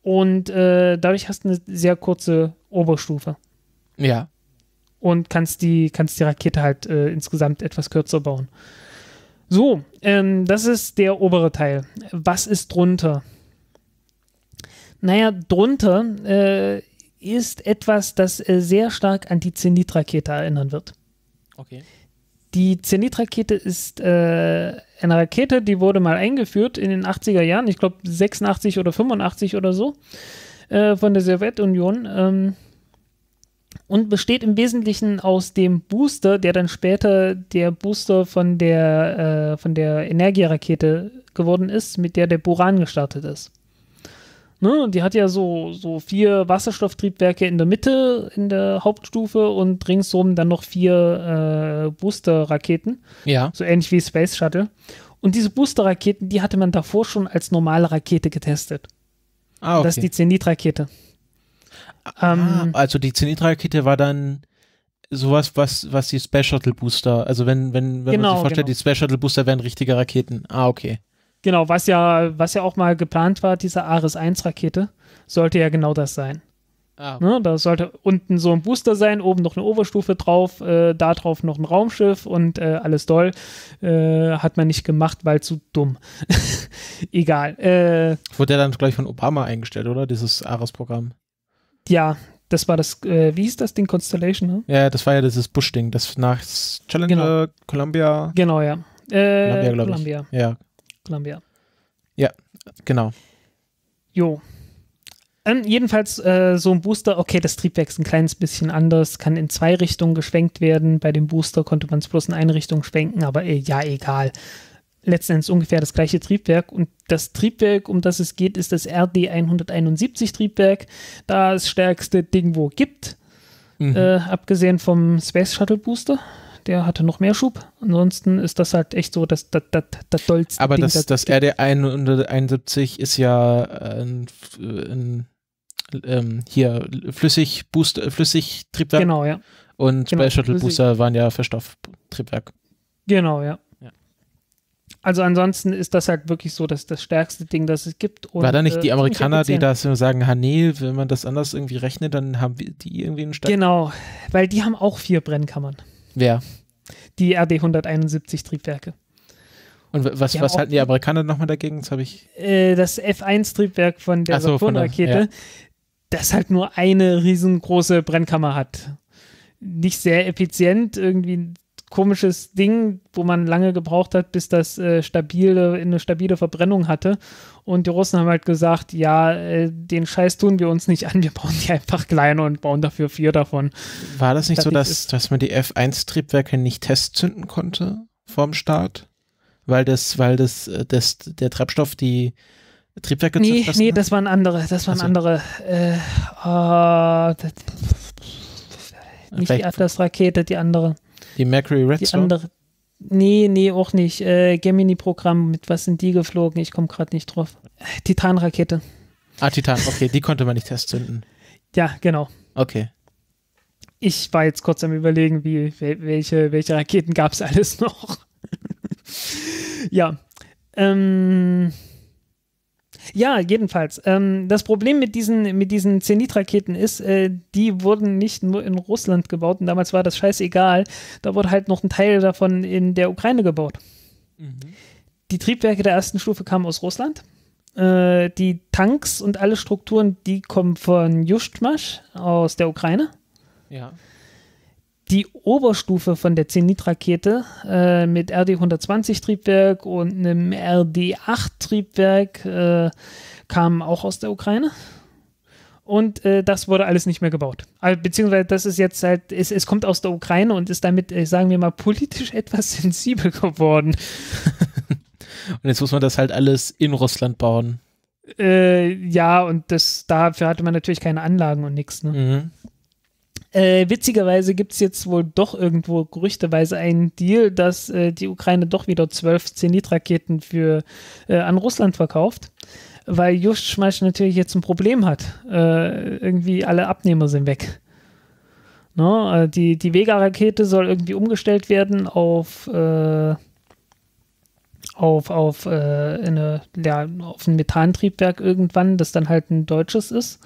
und äh, dadurch hast du eine sehr kurze Oberstufe Ja. und kannst die, kannst die Rakete halt äh, insgesamt etwas kürzer bauen. So, ähm, das ist der obere Teil. Was ist drunter? Naja, drunter äh, ist etwas, das äh, sehr stark an die Zenit-Rakete erinnern wird. Okay. Die Zenit-Rakete ist äh, eine Rakete, die wurde mal eingeführt in den 80er Jahren, ich glaube 86 oder 85 oder so, äh, von der Sowjetunion. Ähm, und besteht im Wesentlichen aus dem Booster, der dann später der Booster von der, äh, von der Energia-Rakete geworden ist, mit der der Buran gestartet ist. Ne? Und die hat ja so, so vier Wasserstofftriebwerke in der Mitte in der Hauptstufe und ringsum dann noch vier äh, Booster-Raketen, Ja. so ähnlich wie Space Shuttle. Und diese Booster-Raketen, die hatte man davor schon als normale Rakete getestet. Ah, okay. Das ist die Zenit-Rakete. ah, Ähm, also die Zenit-Rakete war dann sowas, was, was die Space Shuttle Booster, also wenn, wenn, wenn man Genau, sich vorstellt, genau. die Space Shuttle Booster wären richtige Raketen. Ah, okay. Genau, was ja, was ja auch mal geplant war, diese Ares-1-Rakete, sollte ja genau das sein. Ah, Ne? Da sollte unten so ein Booster sein, oben noch eine Oberstufe drauf, äh, da drauf noch ein Raumschiff und äh, alles doll. Äh, hat man nicht gemacht, weil zu dumm. Egal. Äh, Wurde der dann gleich von Obama eingestellt, oder? Dieses Ares-Programm. ja, das war das, äh, wie hieß das Ding? Constellation, ne? Ja, das war ja dieses Bush-Ding, das nach Challenger, Columbia, Genau, ja. Äh, Columbia, glaube ich. Columbia. Ja, Columbia. genau. Jo. Ähm, jedenfalls äh, so ein Booster, okay, das Triebwerk ist ein kleines bisschen anders, kann in zwei Richtungen geschwenkt werden. Bei dem Booster konnte man es bloß in eine Richtung schwenken, aber äh, ja, egal. Letzten Endes ungefähr das gleiche Triebwerk. Und das Triebwerk, um das es geht, ist das RD171 Triebwerk. Das stärkste Ding, wo gibt. Mhm. Äh, abgesehen vom Space Shuttle Booster. Der hatte noch mehr Schub. Ansonsten ist das halt echt so das, das, das, das dollste Aber Ding. das, das es gibt. RD171 ist ja äh, ein, ein ähm, hier flüssig Booster, flüssig Triebwerk Genau, ja. und genau, Space Shuttle flüssig. Booster waren ja Verstofftriebwerk. Genau, ja. Ja. Also ansonsten ist das halt wirklich so, dass das stärkste Ding, das es gibt. Und, War da nicht äh, die Amerikaner, die da sagen, ha nee, wenn man das anders irgendwie rechnet, dann haben wir die irgendwie einen Stärk Genau, weil die haben auch vier Brennkammern. Wer? Die RD171 Triebwerke. Und was, Die was halten die Amerikaner nochmal dagegen? Das habe ich. Äh, das F1-Triebwerk von der so, der- Saturn-Rakete, das halt nur eine riesengroße Brennkammer hat. Nicht sehr effizient, irgendwie ein komisches Ding, wo man lange gebraucht hat, bis das äh, stabile, eine stabile Verbrennung hatte. Und die Russen haben halt gesagt, ja, äh, den Scheiß tun wir uns nicht an, wir bauen die einfach kleiner und bauen dafür vier davon. War das nicht so, Fertig dass, dass man die F1-Triebwerke nicht testzünden konnte vorm Start? Weil das, weil das, äh, das der Treibstoff die Triebwerke Nee, zerfressen nee, das waren andere, das waren Ach so. andere. Äh, ah, das, nicht die Vielleicht Atlas-Rakete, die andere. die Mercury Die Redstone? andere. Nee, nee, auch nicht. Äh, Gemini-Programm, mit was sind die geflogen? Ich komme gerade nicht drauf. Titan-Rakete. Ah, Titan, okay, die konnte man nicht testzünden. Ja, genau. Okay. Ich war jetzt kurz am überlegen, wie, wel- welche, welche Raketen gab es alles noch. ja. Ähm, ja, jedenfalls. Ähm, das Problem mit diesen, mit diesen Zenit-Raketen ist, äh, die wurden nicht nur in Russland gebaut und damals war das scheißegal. Da wurde halt noch ein Teil davon in der Ukraine gebaut. Die Triebwerke der ersten Stufe kamen aus Russland. Äh, die Tanks und alle Strukturen, die kommen von Juschtmasch aus der Ukraine. Ja. Die Oberstufe von der Zenit-Rakete äh, mit RD-120-Triebwerk und einem RD-8-Triebwerk äh, kam auch aus der Ukraine. Und äh, das wurde alles nicht mehr gebaut. Also, beziehungsweise das ist jetzt halt, es, es kommt aus der Ukraine und ist damit, äh, sagen wir mal, politisch etwas sensibel geworden. Und jetzt muss man das halt alles in Russland bauen. Äh, ja, und das, dafür hatte man natürlich keine Anlagen und nichts. Ne? Mhm. Äh, witzigerweise gibt es jetzt wohl doch irgendwo gerüchteweise einen Deal, dass äh, die Ukraine doch wieder zwölf Zenit-Raketen äh, an Russland verkauft, weil Justschmasch natürlich jetzt ein Problem hat. Äh, irgendwie alle Abnehmer sind weg. No, äh, die die Vega-Rakete soll irgendwie umgestellt werden auf äh, auf, auf, äh, eine, ja, auf ein Methantriebwerk irgendwann, das dann halt ein deutsches ist.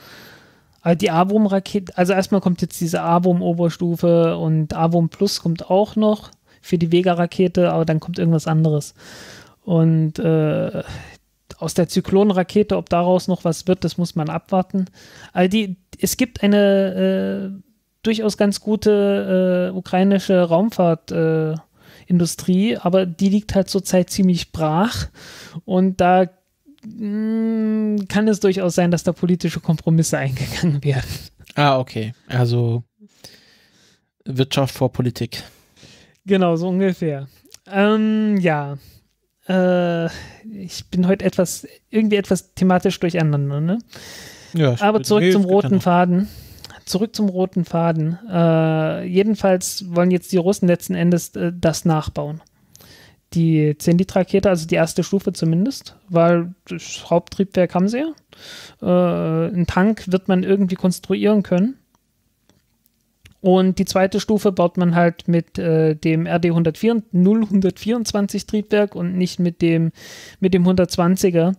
Aber die Avum-Rakete, also erstmal kommt jetzt diese Avum-Oberstufe und Avum Plus kommt auch noch für die Vega-Rakete, aber dann kommt irgendwas anderes. Und äh, aus der Zyklon-Rakete, ob daraus noch was wird, das muss man abwarten. Also die, es gibt eine äh, durchaus ganz gute äh, ukrainische Raumfahrtindustrie, äh, aber die liegt halt zurzeit ziemlich brach und da kann es durchaus sein, dass da politische Kompromisse eingegangen werden. Ah, okay. Also Wirtschaft vor Politik. Genau, so ungefähr. Ähm, ja. Äh, ich bin heute etwas, irgendwie etwas thematisch durcheinander, ne? Ja, Aber zurück zum roten noch. Faden. Zurück zum roten Faden. Äh, jedenfalls wollen jetzt die Russen letzten Endes äh, das nachbauen. Die Zenit-Rakete, also die erste Stufe zumindest, weil das Haupttriebwerk haben sie ja. Äh, einen Tank wird man irgendwie konstruieren können. Und die zweite Stufe baut man halt mit äh, dem RD 0124 Triebwerk und nicht mit dem, mit dem 120er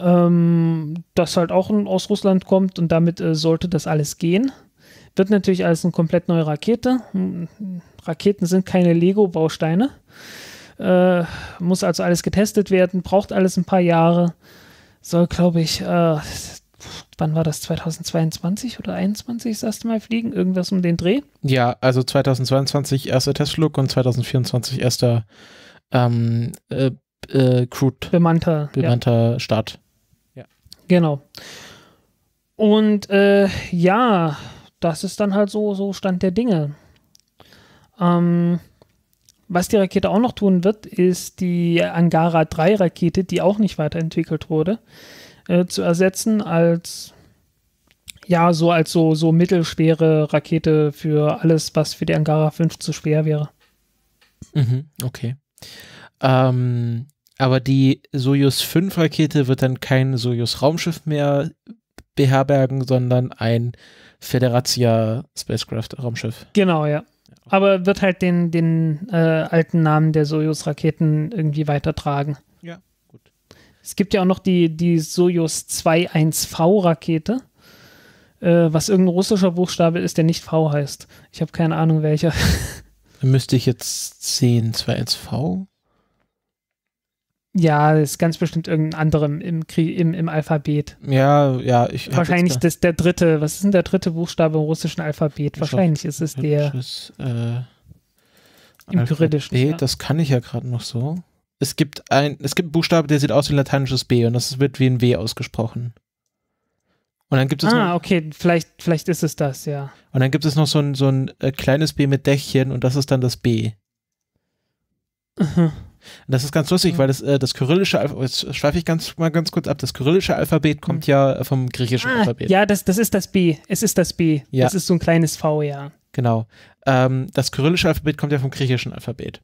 ähm, das halt auch aus Russland kommt und damit äh, sollte das alles gehen. Wird natürlich als eine komplett neue Rakete. Hm, Raketen sind keine Lego-Bausteine. Äh, muss also alles getestet werden, braucht alles ein paar Jahre. Soll, glaube ich, äh, wann war das? 2022 oder 2021 das erste Mal fliegen? Irgendwas um den Dreh? Ja, also 2022 erster Testflug und 2024 erster ähm, äh, äh, Crewed, Bemannter. ja. bemannter Start. Genau. Und äh, ja, das ist dann halt so, so Stand der Dinge. Ähm, was die Rakete auch noch tun wird, ist die Angara 3 Rakete, die auch nicht weiterentwickelt wurde, äh, zu ersetzen als ja, so als so, so mittelschwere Rakete für alles, was für die Angara 5 zu schwer wäre. Mhm, okay. Ähm, aber die Soyuz 5 Rakete wird dann kein Soyuz Raumschiff mehr beherbergen, sondern ein Federatia Spacecraft Raumschiff. Genau, ja. Aber wird halt den, den äh, alten Namen der Soyuz-Raketen irgendwie weitertragen. Ja, gut. Es gibt ja auch noch die, die Soyuz 21V-Rakete, äh, was irgendein russischer Buchstabe ist, der nicht V heißt. Ich habe keine Ahnung welcher. Dann müsste ich jetzt sehen, 2SV. Ja, ist ganz bestimmt irgendein anderem im, im, im Alphabet. Ja, ja, ich Wahrscheinlich das, der dritte. Was ist denn der dritte Buchstabe im russischen Alphabet? Ich Wahrscheinlich ist es der äh, im Kyrilischen. B, Ja. das kann ich ja gerade noch so. Es gibt ein, es gibt einen Buchstabe, der sieht aus wie ein lateinisches B und das wird wie ein W ausgesprochen. Und dann gibt es Ah, noch, okay, vielleicht, vielleicht ist es das, ja. und dann gibt es noch so ein, so ein äh, kleines B mit Dächchen und das ist dann das B. Mhm. Das ist ganz lustig, weil das, äh, das kyrillische Alphabet, jetzt schweife ich ganz mal ganz kurz ab, das kyrillische Alphabet kommt ja äh, vom griechischen Ah, Alphabet. ja, das, das ist das B. Es ist das B. Ja. Das ist so ein kleines V, ja. Genau. Ähm, das kyrillische Alphabet kommt ja vom griechischen Alphabet.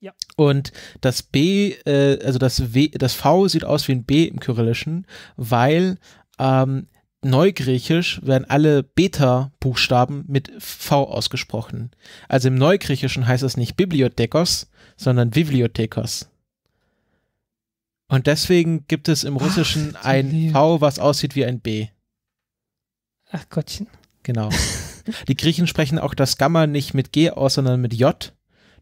Ja. Und das B, äh, also das W, das V sieht aus wie ein B im Kyrillischen, weil ähm, Neugriechisch werden alle Beta-Buchstaben mit V ausgesprochen. Also im Neugriechischen heißt es nicht Bibliothekos, sondern Bibliothekos. Und deswegen gibt es im Russischen Ach, ein Liebe. V, was aussieht wie ein B. Ach Gottchen. Genau. Die Griechen sprechen auch das Gamma nicht mit G aus, sondern mit J.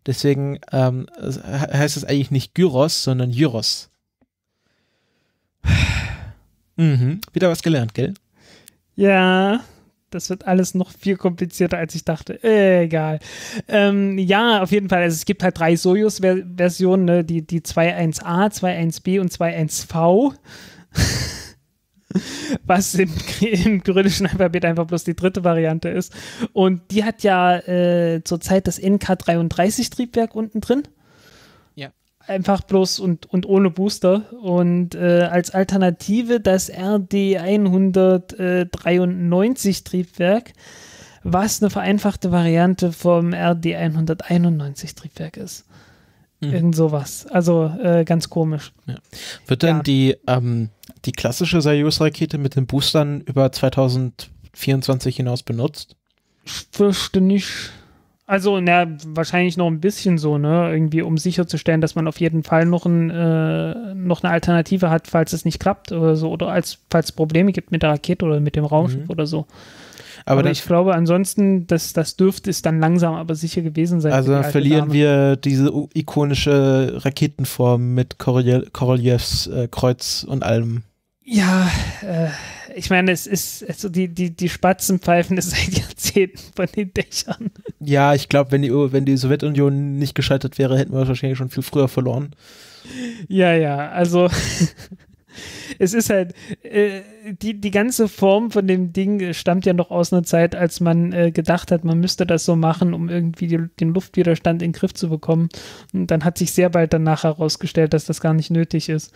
Deswegen ähm, heißt es eigentlich nicht Gyros, sondern Gyros. Mhm. Wieder was gelernt, gell? Ja, das wird alles noch viel komplizierter, als ich dachte. Egal. Ähm, ja, auf jeden Fall. Also es gibt halt drei Soyuz-Versionen, ne? die, die 2.1a, 2.1b und 2.1v. Was im, im kyrillischen Alphabet einfach bloß die dritte Variante ist. Und die hat ja äh, zurzeit das NK33-Triebwerk unten drin. Ja. Einfach bloß und, und ohne Booster. Und äh, als Alternative das RD193-Triebwerk, was eine vereinfachte Variante vom RD191-Triebwerk ist. Mhm. Irgend sowas. Also äh, ganz komisch. Wird denn Ja. die, ähm, die klassische Soyuz-Rakete mit den Boostern über 2024 hinaus benutzt? Ich fürchte nicht. Also, na, wahrscheinlich noch ein bisschen so, ne? Irgendwie, um sicherzustellen, dass man auf jeden Fall noch, ein, äh, noch eine Alternative hat, falls es nicht klappt oder so. Oder als, falls es Probleme gibt mit der Rakete oder mit dem Raumschiff Mhm. oder so. Aber, Aber, ich glaube, ansonsten, das, das dürfte es dann langsam aber sicher gewesen sein. also dann verlieren Dame. wir diese ikonische Raketenform mit Koroljew, Koroljews äh, Kreuz und allem. Ja, äh, ich meine, es ist, also die, die, die Spatzen pfeifen es seit Jahrzehnten von den Dächern. Ja, ich glaube, wenn die, wenn die Sowjetunion nicht gescheitert wäre, hätten wir wahrscheinlich schon viel früher verloren. Ja, ja, also es ist halt, äh, die, die ganze Form von dem Ding stammt ja noch aus einer Zeit, als man äh, gedacht hat, man müsste das so machen, um irgendwie die, den Luftwiderstand in den Griff zu bekommen. Und dann hat sich sehr bald danach herausgestellt, dass das gar nicht nötig ist.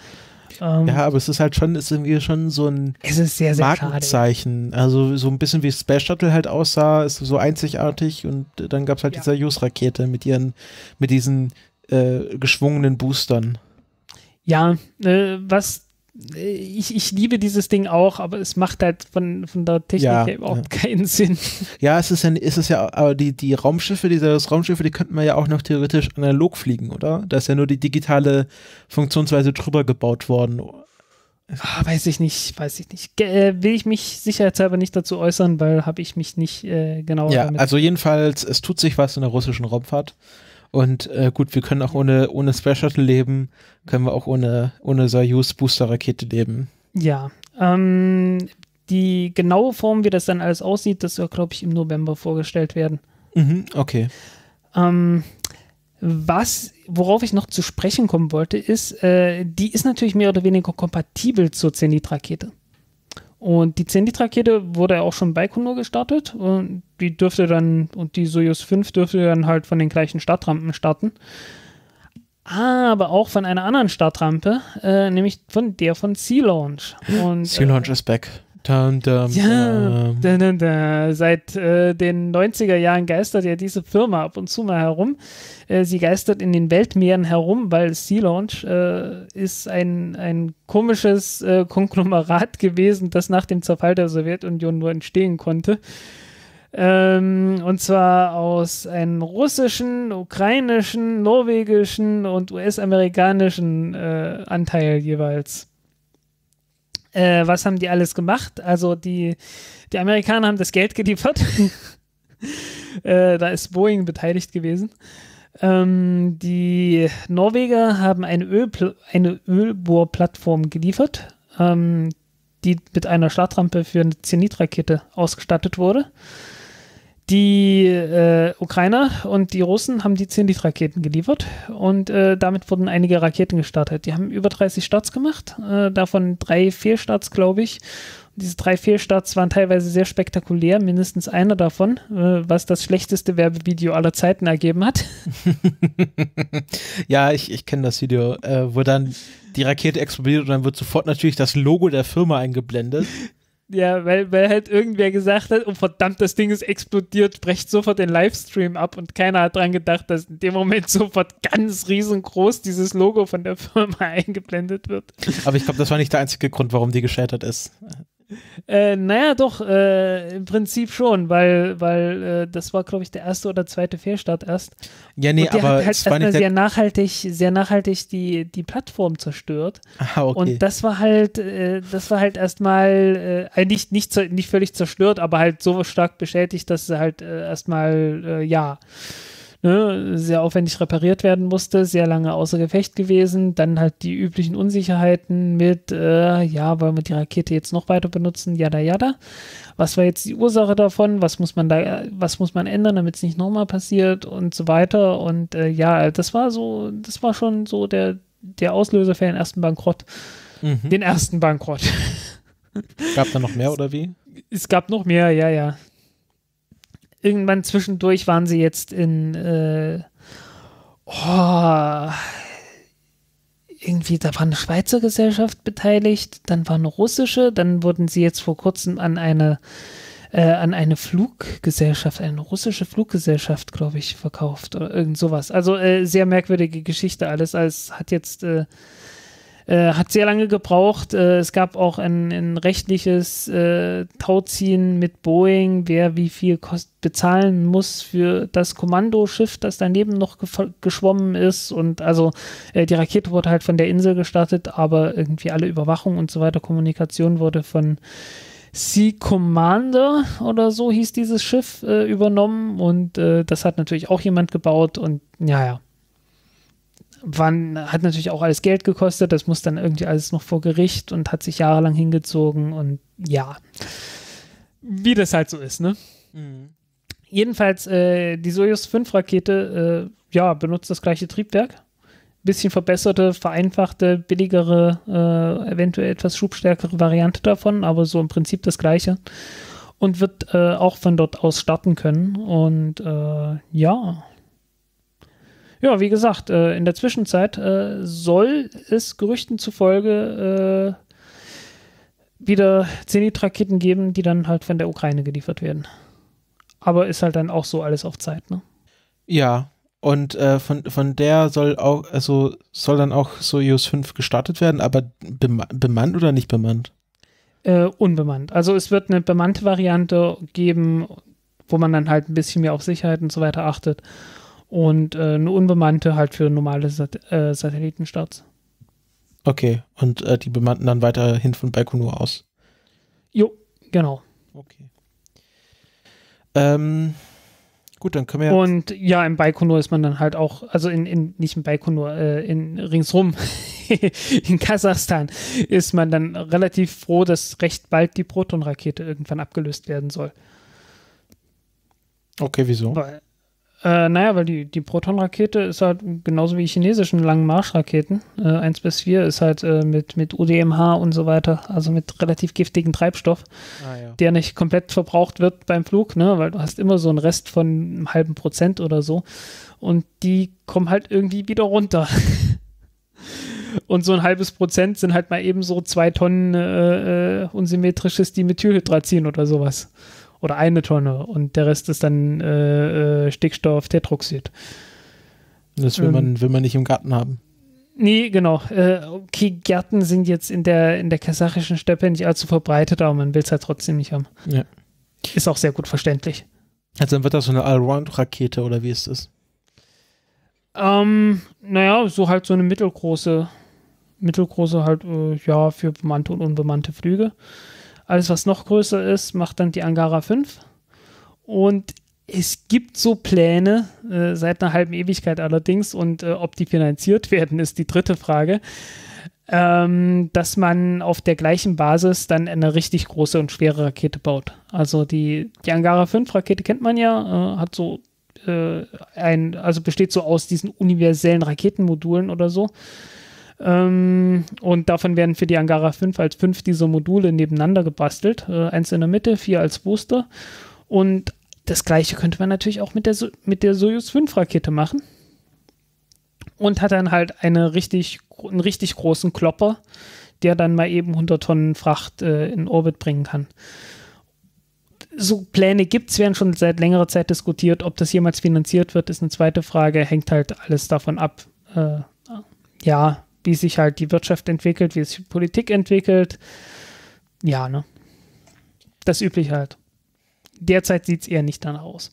Ähm, Ja, aber es ist halt schon, ist irgendwie schon so ein es ist sehr, sehr schade. Markenzeichen. Also so ein bisschen wie Space Shuttle halt aussah, ist so einzigartig und dann gab es halt Ja. die Soyuz-Rakete mit ihren, mit diesen äh, geschwungenen Boostern. Ja, äh, was ich, ich liebe dieses Ding auch, aber es macht halt von, von der Technik Ja, her überhaupt keinen Sinn. Ja, es ist ja, es ist ja, aber die, die Raumschiffe, diese Raumschiffe, die könnten wir ja auch noch theoretisch analog fliegen, oder? Da ist ja nur die digitale Funktionsweise drüber gebaut worden. Ah, weiß ich nicht, weiß ich nicht. Ge äh, will ich mich sicherheitshalber nicht dazu äußern, weil habe ich mich nicht äh, genauer Ja, damit. also jedenfalls, es tut sich was in der russischen Raumfahrt. Und äh, gut, wir können auch ohne, ohne Space Shuttle leben, können wir auch ohne, ohne Soyuz Booster-Rakete leben. Ja. Ähm, die genaue Form, wie das dann alles aussieht, das soll, glaube ich, im November vorgestellt werden. Mhm, okay. Ähm, was, worauf ich noch zu sprechen kommen wollte, ist, äh, die ist natürlich mehr oder weniger kompatibel zur Zenit-Rakete. Und die Zenit-Rakete wurde ja auch schon bei Baikonur gestartet und die dürfte dann, und die Soyuz 5 dürfte dann halt von den gleichen Startrampen starten. Aber auch von einer anderen Startrampe, äh, nämlich von der von Sea Launch. Und, Sea Launch is back. Dum, dum, ja, dum. seit äh, den 90er Jahren geistert ja diese Firma ab und zu mal herum. Äh, sie geistert in den Weltmeeren herum, weil Sea Launch äh, ist ein, ein komisches äh, Konglomerat gewesen, das nach dem Zerfall der Sowjetunion nur entstehen konnte. Ähm, und zwar aus einem russischen, ukrainischen, norwegischen und US-amerikanischen äh, Anteil jeweils. Äh, was haben die alles gemacht? Also die, die Amerikaner haben das Geld geliefert. äh, da ist Boeing beteiligt gewesen. Ähm, die Norweger haben eine, Ölpl eine Ölbohrplattform geliefert, ähm, die mit einer Startrampe für eine Zenit-Rakete ausgestattet wurde. Die äh, Ukrainer und die Russen haben die Zenit-Raketen geliefert und äh, damit wurden einige Raketen gestartet. Die haben über 30 Starts gemacht, äh, davon drei Fehlstarts, glaube ich. Und diese drei Fehlstarts waren teilweise sehr spektakulär, mindestens einer davon, äh, was das schlechteste Werbevideo aller Zeiten ergeben hat. Ja, ich, ich kenne das Video, äh, wo dann die Rakete explodiert und dann wird sofort natürlich das Logo der Firma eingeblendet. Ja, weil, weil halt irgendwer gesagt hat, oh verdammt, das Ding ist explodiert, brecht sofort den Livestream ab und keiner hat dran gedacht, dass in dem Moment sofort ganz riesengroß dieses Logo von der Firma eingeblendet wird. Aber ich glaube, das war nicht der einzige Grund, warum die gescheitert ist. Äh, naja, doch, äh, im Prinzip schon, weil, weil äh, das war, glaube ich, der erste oder zweite Fehlstart erst. Ja, nee, aber hat halt erstmal nicht sehr nachhaltig, sehr nachhaltig die, die Plattform zerstört. Ah, okay. Und das war halt, äh, das war halt erstmal äh, nicht, nicht, zer- nicht völlig zerstört, aber halt so stark beschädigt, dass sie halt äh, erstmal, äh, ja, ne, sehr aufwendig repariert werden musste, sehr lange außer Gefecht gewesen. Dann halt die üblichen Unsicherheiten mit, äh, ja, wollen wir die Rakete jetzt noch weiter benutzen, jada, jada. Was war jetzt die Ursache davon? Was muss man da, was muss man ändern, damit es nicht nochmal passiert und so weiter. Und äh, ja, das war so, das war schon so der, der Auslöser für den ersten Bankrott. mhm. Den ersten Bankrott. Gab da noch mehr oder wie? Es gab noch mehr, ja, ja. Irgendwann zwischendurch waren sie jetzt in, äh, oh, irgendwie, da war eine Schweizer Gesellschaft beteiligt, dann war eine russische, dann wurden sie jetzt vor kurzem an eine, äh, an eine Fluggesellschaft, eine russische Fluggesellschaft, glaube ich, verkauft oder irgend sowas. Also äh, sehr merkwürdige Geschichte alles. als hat jetzt äh, hat sehr lange gebraucht. Äh, es gab auch ein, ein rechtliches äh, Tauziehen mit Boeing, wer wie viel kost bezahlen muss für das Kommandoschiff, das daneben noch geschwommen ist. Und also äh, die Rakete wurde halt von der Insel gestartet, aber irgendwie alle Überwachung und so weiter, Kommunikation wurde von Sea Commander oder so hieß dieses Schiff äh, übernommen und äh, das hat natürlich auch jemand gebaut und ja, ja. Wann, hat natürlich auch alles Geld gekostet, das muss dann irgendwie alles noch vor Gericht und hat sich jahrelang hingezogen und ja. Wie das halt so ist, ne? Jedenfalls, äh, die Soyuz 5 Rakete, äh, ja, benutzt das gleiche Triebwerk. Bisschen verbesserte, vereinfachte, billigere, äh, eventuell etwas schubstärkere Variante davon, aber so im Prinzip das gleiche. Und wird äh, auch von dort aus starten können. Und äh, ja. Ja, wie gesagt, äh, in der Zwischenzeit äh, soll es Gerüchten zufolge äh, wieder Zenit-Raketen geben, die dann halt von der Ukraine geliefert werden. Aber ist halt dann auch so alles auf Zeit, ne? Ja, und äh, von, von der soll auch, also soll dann auch Soyuz 5 gestartet werden, aber bema bemannt oder nicht bemannt? Äh, unbemannt. Also es wird eine bemannte Variante geben, wo man dann halt ein bisschen mehr auf Sicherheit und so weiter achtet. Und äh, eine unbemannte halt für normale Sat äh, Satellitenstarts. Okay, und äh, die bemannten dann weiterhin von Baikonur aus. Jo, genau. Okay. Ähm, gut, dann können wir ja. Und ja, im Baikonur ist man dann halt auch, also in, in nicht im Baikonur, äh, in ringsrum, in Kasachstan ist man dann relativ froh, dass recht bald die Proton-Rakete irgendwann abgelöst werden soll. Okay, wieso? Weil, äh, naja, weil die, die Proton-Rakete ist halt genauso wie die chinesischen langen Marschraketen. Äh, 1 bis 4 ist halt äh, mit, mit UDMH und so weiter, also mit relativ giftigem Treibstoff, Ah, ja. der nicht komplett verbraucht wird beim Flug, ne? weil du hast immer so einen Rest von einem halben Prozent oder so. Und die kommen halt irgendwie wieder runter. Und so ein halbes Prozent sind halt mal eben so zwei Tonnen äh, äh, unsymmetrisches Dimethylhydrazin oder sowas. Oder eine Tonne. Und der Rest ist dann äh, äh, Stickstoff-Tetroxid. Das will, Ähm. man, will man nicht im Garten haben. Nee, genau. Äh, okay, Gärten sind jetzt in der, in der kasachischen Steppe nicht allzu verbreitet, aber man will es halt trotzdem nicht haben. Ja. Ist auch sehr gut verständlich. Also dann wird das so eine Allround-Rakete oder wie ist das? Ähm, naja, so halt so eine mittelgroße, mittelgroße halt, äh, ja, für bemannte und unbemannte Flüge. Alles, was noch größer ist, macht dann die Angara 5. Und es gibt so Pläne, äh, seit einer halben Ewigkeit allerdings, und äh, ob die finanziert werden, ist die dritte Frage, ähm, dass man auf der gleichen Basis dann eine richtig große und schwere Rakete baut. Also die, die Angara 5 Rakete kennt man ja, äh, hat so äh, ein, also besteht so aus diesen universellen Raketenmodulen oder so. Ähm, und davon werden für die Angara 5 als fünf dieser Module nebeneinander gebastelt. Äh, eins in der Mitte, vier als Booster. Und das gleiche könnte man natürlich auch mit der, So- mit der Soyuz 5 Rakete machen. Und hat dann halt eine richtig, einen richtig großen Klopper, der dann mal eben 100 Tonnen Fracht äh, in Orbit bringen kann. So Pläne gibt es, werden schon seit längerer Zeit diskutiert. Ob das jemals finanziert wird, ist eine zweite Frage. Hängt halt alles davon ab, äh, ja, wie sich halt die Wirtschaft entwickelt, wie sich die Politik entwickelt. Ja, ne? Das übliche halt. Derzeit sieht es eher nicht danach aus.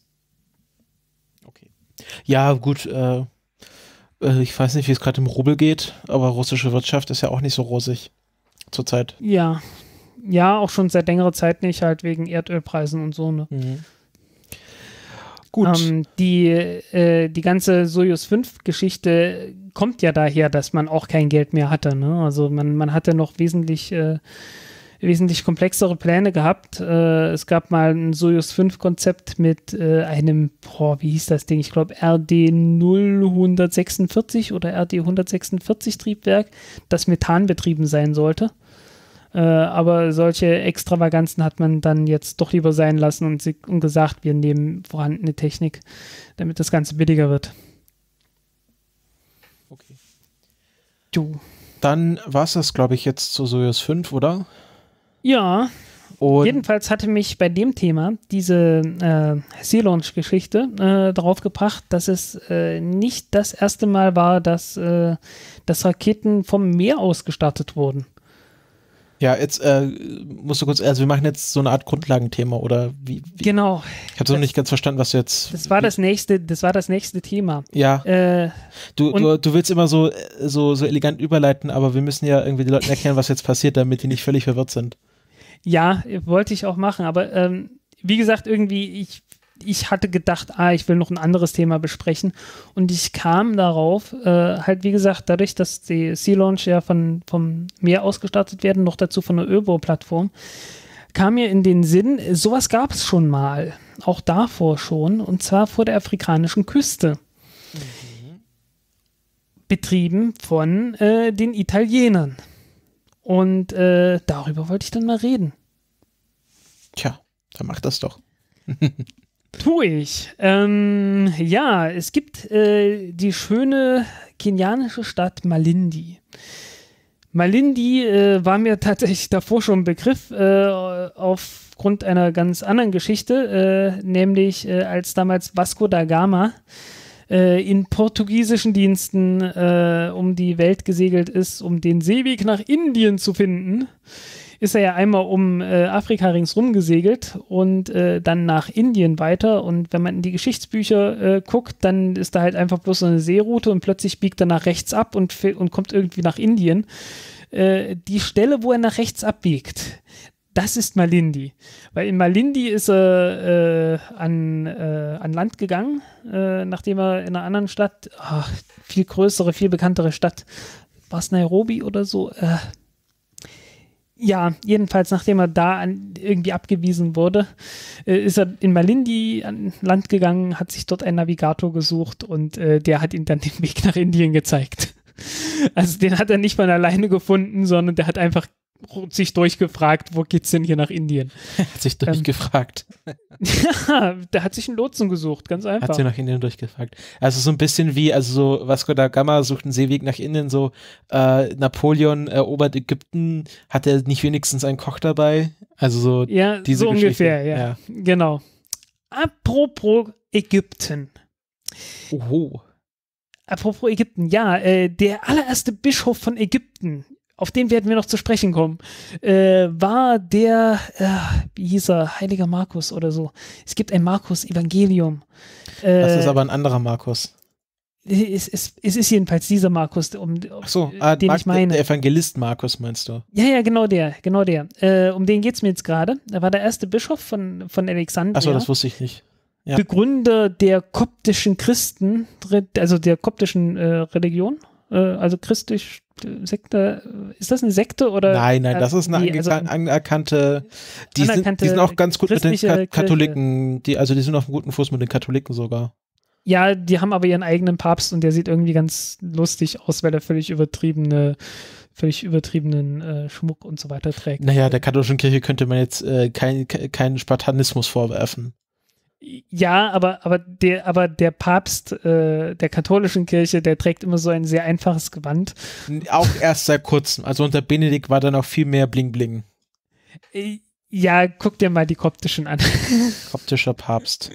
Okay. Ja, gut, äh, äh, ich weiß nicht, wie es gerade im Rubel geht, aber russische Wirtschaft ist ja auch nicht so rosig zurzeit. Ja. Ja, auch schon seit längerer Zeit nicht, halt wegen Erdölpreisen und so, ne? Mhm. Gut. Ähm, die, äh, die ganze Soyuz 5-Geschichte kommt ja daher, dass man auch kein Geld mehr hatte. Ne? Also man, man hatte noch wesentlich, äh, wesentlich komplexere Pläne gehabt. Äh, es gab mal ein Soyuz 5-Konzept mit äh, einem, boah, wie hieß das Ding? Ich glaube RD 0146 oder RD 146 Triebwerk, das methanbetrieben sein sollte. Äh, aber solche Extravaganzen hat man dann jetzt doch lieber sein lassen und, und gesagt, wir nehmen vorhandene Technik, damit das Ganze billiger wird. Du. Dann war es das, glaube ich, jetzt zu Soyuz 5, oder? Ja, Und jedenfalls hatte mich bei dem Thema diese äh, Sea Launch-Geschichte äh, darauf gebracht, dass es äh, nicht das erste Mal war, dass, äh, dass Raketen vom Meer aus gestartet wurden. Ja, jetzt äh, musst du kurz, also wir machen jetzt so eine Art Grundlagenthema, oder wie? wie Genau, ich habe so nicht ganz verstanden, was du jetzt. das war das nächste, das war das nächste Thema. Ja, Äh, du, du, du willst immer so, äh, so, so elegant überleiten, aber wir müssen ja irgendwie den Leuten erklären, was jetzt passiert, damit die nicht völlig verwirrt sind. Ja, wollte ich auch machen, aber ähm, wie gesagt, irgendwie, ich, ich hatte gedacht, ah, ich will noch ein anderes Thema besprechen und ich kam darauf, äh, halt wie gesagt, dadurch, dass die Sea Launch ja von, vom Meer ausgestattet werden, noch dazu von einer Ölbauplattform, kam mir in den Sinn, sowas gab es schon mal, auch davor schon, und zwar vor der afrikanischen Küste. Betrieben von äh, den Italienern. Und äh, darüber wollte ich dann mal reden. Tja, dann mach das doch. Tue ich. Ähm, ja, es gibt äh, die schöne kenianische Stadt Malindi. Malindi äh, war mir tatsächlich davor schon ein Begriff äh, aufgrund einer ganz anderen Geschichte, äh, nämlich äh, als damals Vasco da Gama äh, in portugiesischen Diensten äh, um die Welt gesegelt ist, um den Seeweg nach Indien zu finden ist er ja einmal um äh, Afrika ringsrum gesegelt und äh, dann nach Indien weiter. Und wenn man in die Geschichtsbücher äh, guckt, dann ist da halt einfach bloß so eine Seeroute und plötzlich biegt er nach rechts ab und, und kommt irgendwie nach Indien. Äh, die Stelle, wo er nach rechts abbiegt, das ist Malindi. Weil in Malindi ist er äh, an, äh, an Land gegangen, äh, nachdem er in einer anderen Stadt, ach, viel größere, viel bekanntere Stadt, war es Nairobi oder so, äh, ja, jedenfalls nachdem er da an, irgendwie abgewiesen wurde, äh, ist er in Malindi an Land gegangen, hat sich dort einen Navigator gesucht und äh, der hat ihm dann den Weg nach Indien gezeigt. Also den hat er nicht mal alleine gefunden, sondern der hat einfach sich durchgefragt, wo geht's denn hier nach Indien? Hat sich durchgefragt. Ja, der hat sich einen Lotsen gesucht, ganz einfach. Hat sie nach Indien durchgefragt. Also so ein bisschen wie, also so Vasco da Gama sucht einen Seeweg nach Indien, so äh, Napoleon erobert Ägypten, hat er nicht wenigstens einen Koch dabei? Also so Ja, diese so Geschichte, ungefähr, ja. ja. Genau. Apropos Ägypten. Oho. Apropos Ägypten, ja, äh, der allererste Bischof von Ägypten, auf den werden wir noch zu sprechen kommen, äh, war der, äh, wie hieß er, Heiliger Markus oder so. Es gibt ein Markus-Evangelium. Äh, Das ist aber ein anderer Markus. es, es, es ist jedenfalls dieser Markus, um, Ach so, ah, den Mark, ich meine. der Evangelist Markus meinst du? Ja, ja, genau der, genau der. Äh, um den geht's mir jetzt gerade. Er war der erste Bischof von, von Alexandria. Achso, das wusste ich nicht. Ja. Begründer der koptischen Christen, also der koptischen äh, Religion, äh, also christlich Sekte, ist das eine Sekte oder? Nein, nein, das ist eine nee, also- anerkannte, die sind, anerkannte die sind auch ganz gut mit den Ka. Katholiken, die, also die sind auf einem guten Fuß mit den Katholiken sogar. Ja, die haben aber ihren eigenen Papst und der sieht irgendwie ganz lustig aus, weil er völlig übertriebene, völlig übertriebenen äh, Schmuck und so weiter trägt. Naja, der katholischen Kirche könnte man jetzt äh, kein- ke- keinen Spartanismus vorwerfen. Ja, aber, aber, der, aber der Papst äh, der katholischen Kirche, der trägt immer so ein sehr einfaches Gewand. Auch erst seit kurzem. Also unter Benedikt war da noch viel mehr Bling Bling. Äh, Ja, guck dir mal die koptischen an. Koptischer Papst.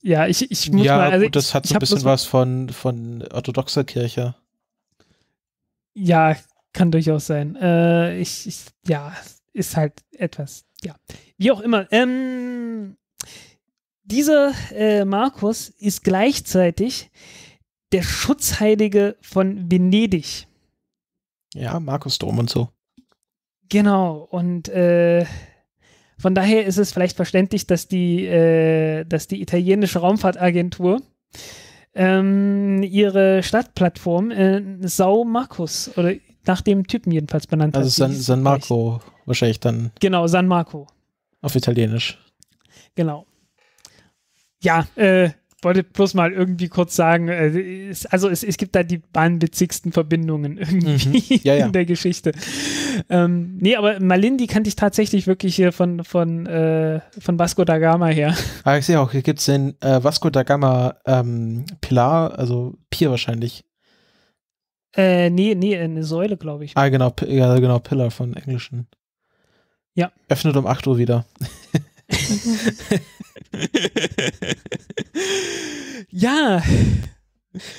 ja, ich, ich muss ja, mal. Also gut, das hat so ein bisschen was von, von orthodoxer Kirche. Ja, kann durchaus sein. Äh, ich, ich, ja, ist halt etwas, ja. Wie auch immer. Ähm, dieser äh, Markus ist gleichzeitig der Schutzheilige von Venedig. Ja, Markus Dom und so. Genau, und äh, von daher ist es vielleicht verständlich, dass die, äh, dass die italienische Raumfahrtagentur ähm, ihre Stadtplattform äh, Sau Marcus oder nach dem Typen jedenfalls benannt Also hat. San, ist San gleich. Marco wahrscheinlich dann Genau, San Marco. Auf Italienisch. Genau. Ja, äh, wollte bloß mal irgendwie kurz sagen, äh, es, also es, es gibt da die wahnwitzigsten Verbindungen irgendwie Mhm. Ja, ja. in der Geschichte. Ähm, nee, aber Malindi kannte ich tatsächlich wirklich hier von, von, äh, von Vasco da Gama her. Ah, ich sehe auch, hier gibt es den äh, Vasco da Gama ähm, Pilar, also Pier wahrscheinlich. Äh, nee, nee, eine Säule, glaube ich. Ah, genau, ja, genau, Pillar von Englischen. Ja. Öffnet um 8 Uhr wieder. Ja,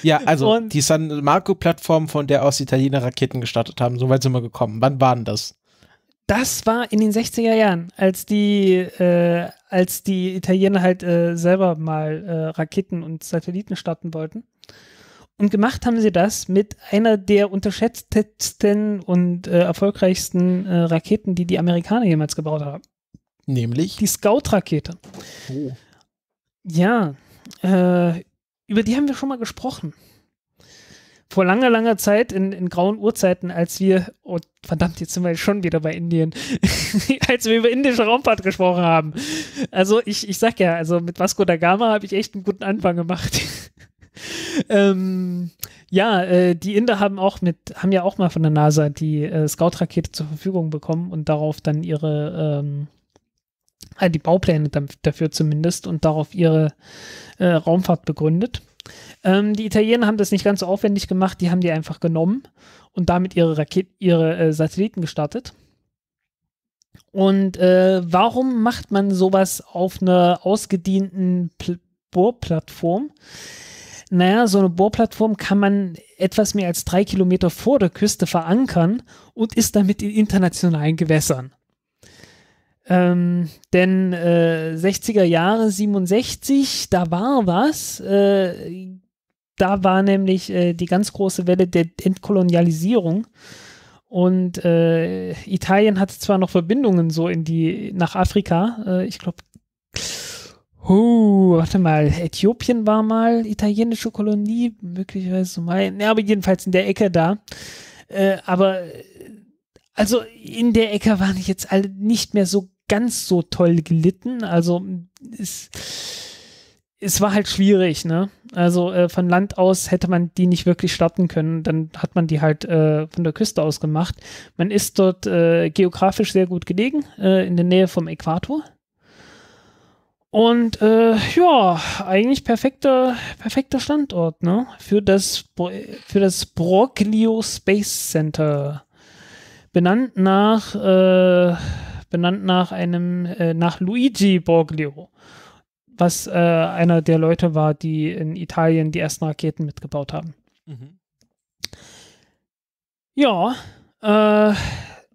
Ja, also Und- die San Marco-Plattform, von der aus Italiener Raketen gestartet haben, so weit sind wir gekommen. Wann waren das? das war in den 60er Jahren, als die, äh, als die Italiener halt äh, selber mal äh, Raketen und Satelliten starten wollten. Und gemacht haben sie das mit einer der unterschätztesten und äh, erfolgreichsten äh, Raketen, die die Amerikaner jemals gebaut haben. Nämlich. Die Scout-Rakete. Oh. Ja, äh, über die haben wir schon mal gesprochen. Vor langer, langer Zeit, in, in grauen Urzeiten, als wir, oh verdammt, jetzt sind wir schon wieder bei Indien, als wir über indische Raumfahrt gesprochen haben. Also ich, ich sag ja, also mit Vasco da Gama habe ich echt einen guten Anfang gemacht. ähm, ja, äh, die Inder haben auch mit, haben ja auch mal von der NASA die äh, Scout-Rakete zur Verfügung bekommen und darauf dann ihre, ähm, äh, die Baupläne dafür zumindest und darauf ihre äh, Raumfahrt begründet. Ähm, die Italiener haben das nicht ganz so aufwendig gemacht, die haben die einfach genommen und damit ihre Raketen, ihre äh, Satelliten gestartet. Und äh, warum macht man sowas auf einer ausgedienten Pl Bohrplattform? Naja, so eine Bohrplattform kann man etwas mehr als drei Kilometer vor der Küste verankern und ist damit in internationalen Gewässern. Ähm, denn äh, 60er Jahre 67, da war was. Äh, da war nämlich äh, die ganz große Welle der Entkolonialisierung. Und äh, Italien hatte zwar noch Verbindungen so in die nach Afrika. Äh, ich glaube, huh, warte mal, Äthiopien war mal italienische Kolonie, möglicherweise mal. Ja, aber jedenfalls in der Ecke da. Äh, aber also in der Ecke waren jetzt alle nicht mehr so ganz so toll gelitten. Also es, es war halt schwierig, ne? Also äh, von Land aus hätte man die nicht wirklich starten können. Dann hat man die halt äh, von der Küste aus gemacht. Man ist dort äh, geografisch sehr gut gelegen, äh, in der Nähe vom Äquator. Und äh, ja, eigentlich perfekter, perfekter Standort, ne? Für das, für das Broglio Space Center. Benannt nach, äh, benannt nach einem, äh, nach Luigi Broglio, was äh, einer der Leute war, die in Italien die ersten Raketen mitgebaut haben. Mhm. Ja, äh,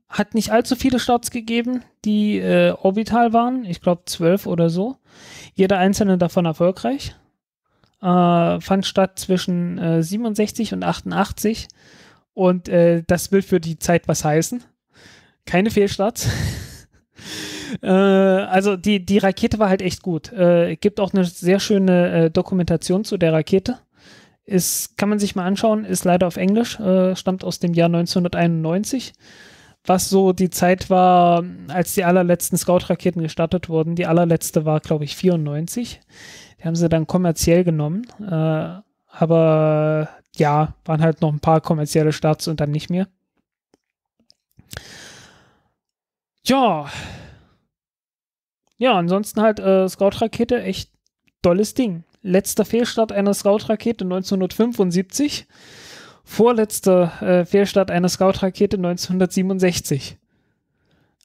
hat nicht allzu viele Starts gegeben, die äh, orbital waren. Ich glaube zwölf oder so. Jeder einzelne davon erfolgreich. Äh, fand statt zwischen äh, 67 und 88. Und äh, das will für die Zeit was heißen. Keine Fehlstarts. äh, also die, die Rakete war halt echt gut. Äh, gibt auch eine sehr schöne äh, Dokumentation zu der Rakete. Ist, kann man sich mal anschauen, ist leider auf Englisch, äh, stammt aus dem Jahr 1991, was so die Zeit war, als die allerletzten Scout-Raketen gestartet wurden. Die allerletzte war, glaube ich, 94. Die haben sie dann kommerziell genommen, äh, aber ja, waren halt noch ein paar kommerzielle Starts und dann nicht mehr. Ja, Ja, ansonsten halt äh, Scout-Rakete, echt tolles Ding. Letzter Fehlstart einer Scout-Rakete 1975. Vorletzter äh, Fehlstart einer Scout-Rakete 1967.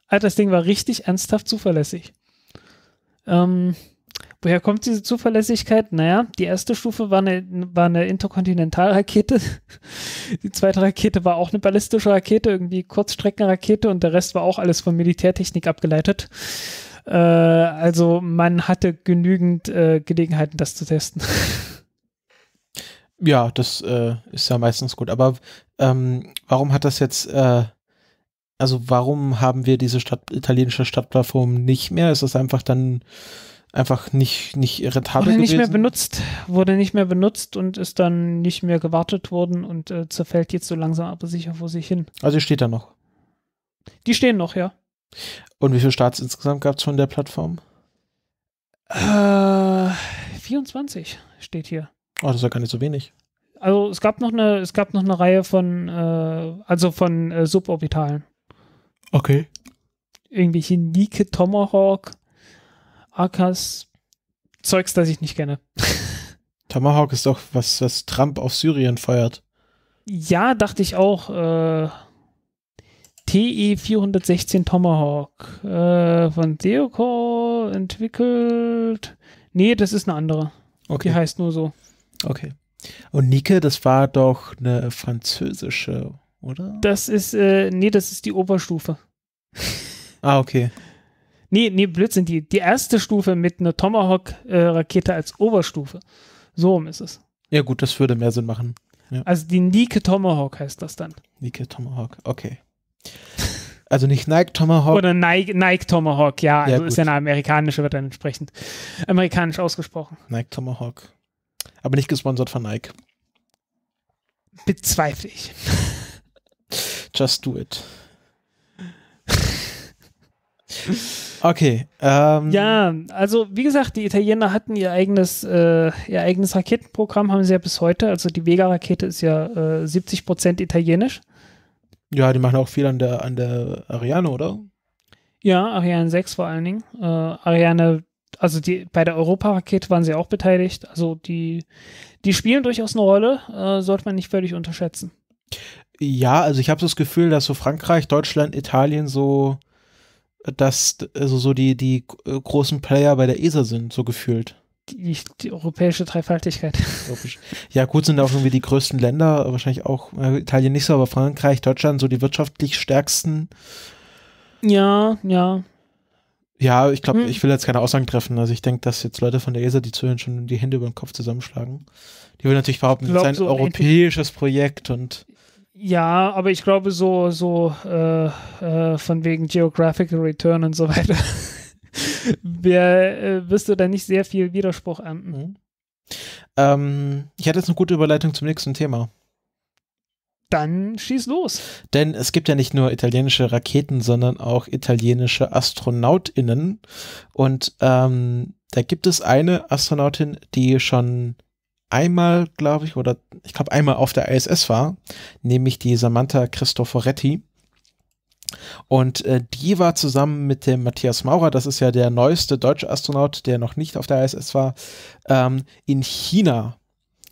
Alter, das Ding war richtig ernsthaft zuverlässig. Ähm, woher kommt diese Zuverlässigkeit? Naja, die erste Stufe war eine, war eine Interkontinentalrakete. Die zweite Rakete war auch eine ballistische Rakete, irgendwie Kurzstreckenrakete und der Rest war auch alles von Militärtechnik abgeleitet. Äh, also man hatte genügend äh, Gelegenheiten, das zu testen. Ja, das äh, ist ja meistens gut. Aber ähm, warum hat das jetzt, äh, also warum haben wir diese Stadt, italienische Stadtplattform nicht mehr? Ist das einfach dann einfach nicht, nicht rentabel Wurde nicht gewesen? mehr benutzt, wurde nicht mehr benutzt und ist dann nicht mehr gewartet worden und äh, zerfällt jetzt so langsam aber sicher vor sich hin. also steht da noch. Die stehen noch, ja. Und wie viele Starts insgesamt gab es von der Plattform? Äh, 24 steht hier. Oh, das ist ja gar nicht so wenig. Also es gab noch eine, es gab noch eine Reihe von, äh, also von äh, Suborbitalen. Okay. Irgendwelche Nike, Tomahawk, Akas, Zeugs, das ich nicht kenne. Tomahawk ist doch was, was Trump auf Syrien feuert. Ja, dachte ich auch. Äh, TE 416 Tomahawk äh, von Deocore entwickelt. Nee, das ist eine andere. Die Okay. heißt nur so. Okay. Und Nike, das war doch eine französische, oder? Das ist, äh, nee, das ist die Oberstufe. Ah, okay. Nee, nee, Blödsinn, die, die erste Stufe mit einer Tomahawk-Rakete als Oberstufe. So rum ist es. Ja, gut, das würde mehr Sinn machen. Also die Nike Tomahawk heißt das dann. Nike Tomahawk, okay. Also nicht Nike Tomahawk. Oder Nike, Nike Tomahawk, ja, Ja, also ist gut. ja eine amerikanische, wird dann entsprechend amerikanisch ausgesprochen. Nike Tomahawk. Aber nicht gesponsert von Nike. Bezweifle ich. Just do it. Okay. Ähm, Ja, also wie gesagt, die Italiener hatten ihr eigenes, äh, ihr eigenes Raketenprogramm, haben sie ja bis heute. Also die Vega-Rakete ist ja äh, 70 Prozent italienisch. Ja, die machen auch viel an der, an der Ariane, oder? Ja, Ariane 6 vor allen Dingen. Äh, Ariane, also die, bei der Europa-Rakete waren sie auch beteiligt. Also die, die spielen durchaus eine Rolle, äh, sollte man nicht völlig unterschätzen. Ja, also ich habe das Gefühl, dass so Frankreich, Deutschland, Italien so, dass also so die, die äh, großen Player bei der ESA sind, so gefühlt. Die, die europäische Dreifaltigkeit. Ja, gut, sind auch irgendwie die größten Länder, wahrscheinlich auch Italien nicht so, aber Frankreich, Deutschland so die wirtschaftlich stärksten. ja, ja. Ja, ich glaube, Hm. ich will jetzt keine Aussagen treffen. Also ich denke, dass jetzt Leute von der ESA, die zuhören, schon die Hände über den Kopf zusammenschlagen. Die will natürlich behaupten, es ist ein so europäisches Projekt und Ja, aber ich glaube so, so äh, äh, von wegen Geographical Return und so weiter. Wer, äh, wirst du da nicht sehr viel Widerspruch ernten. Mhm. ähm, ich hatte jetzt eine gute Überleitung zum nächsten Thema. Dann schieß los. Denn es gibt ja nicht nur italienische Raketen, sondern auch italienische AstronautInnen. Und ähm, da gibt es eine Astronautin, die schon einmal, glaube ich, oder ich glaube einmal auf der ISS war, nämlich die Samantha Cristoforetti. Und äh, die war zusammen mit dem Matthias Maurer, das ist ja der neueste deutsche Astronaut, der noch nicht auf der ISS war, ähm, in China.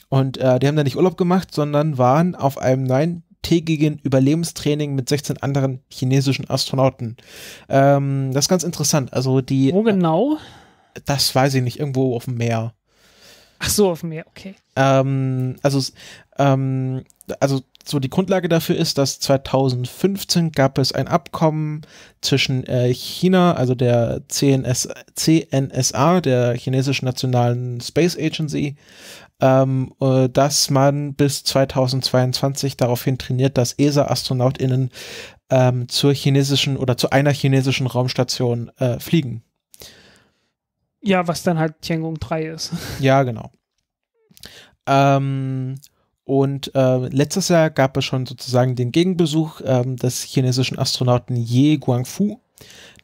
Und äh, die haben da nicht Urlaub gemacht, sondern waren auf einem neuntägigen Überlebenstraining mit 16 anderen chinesischen Astronauten. Ähm, das ist ganz interessant. Also die, Wo genau? das weiß ich nicht, irgendwo auf dem Meer. Ach so, auf dem Meer, okay. Ähm, also, ähm, also so die Grundlage dafür ist, dass 2015 gab es ein Abkommen zwischen äh, China, also der CNS, CNSA, der chinesischen Nationalen Space Agency, ähm, äh, dass man bis 2022 daraufhin trainiert, dass ESA-AstronautInnen ähm, zur chinesischen oder zu einer chinesischen Raumstation äh, fliegen. Ja, was dann halt Tiangong 3 ist. Ja, genau. Ähm, und äh, letztes Jahr gab es schon sozusagen den Gegenbesuch ähm, des chinesischen Astronauten Ye Guangfu,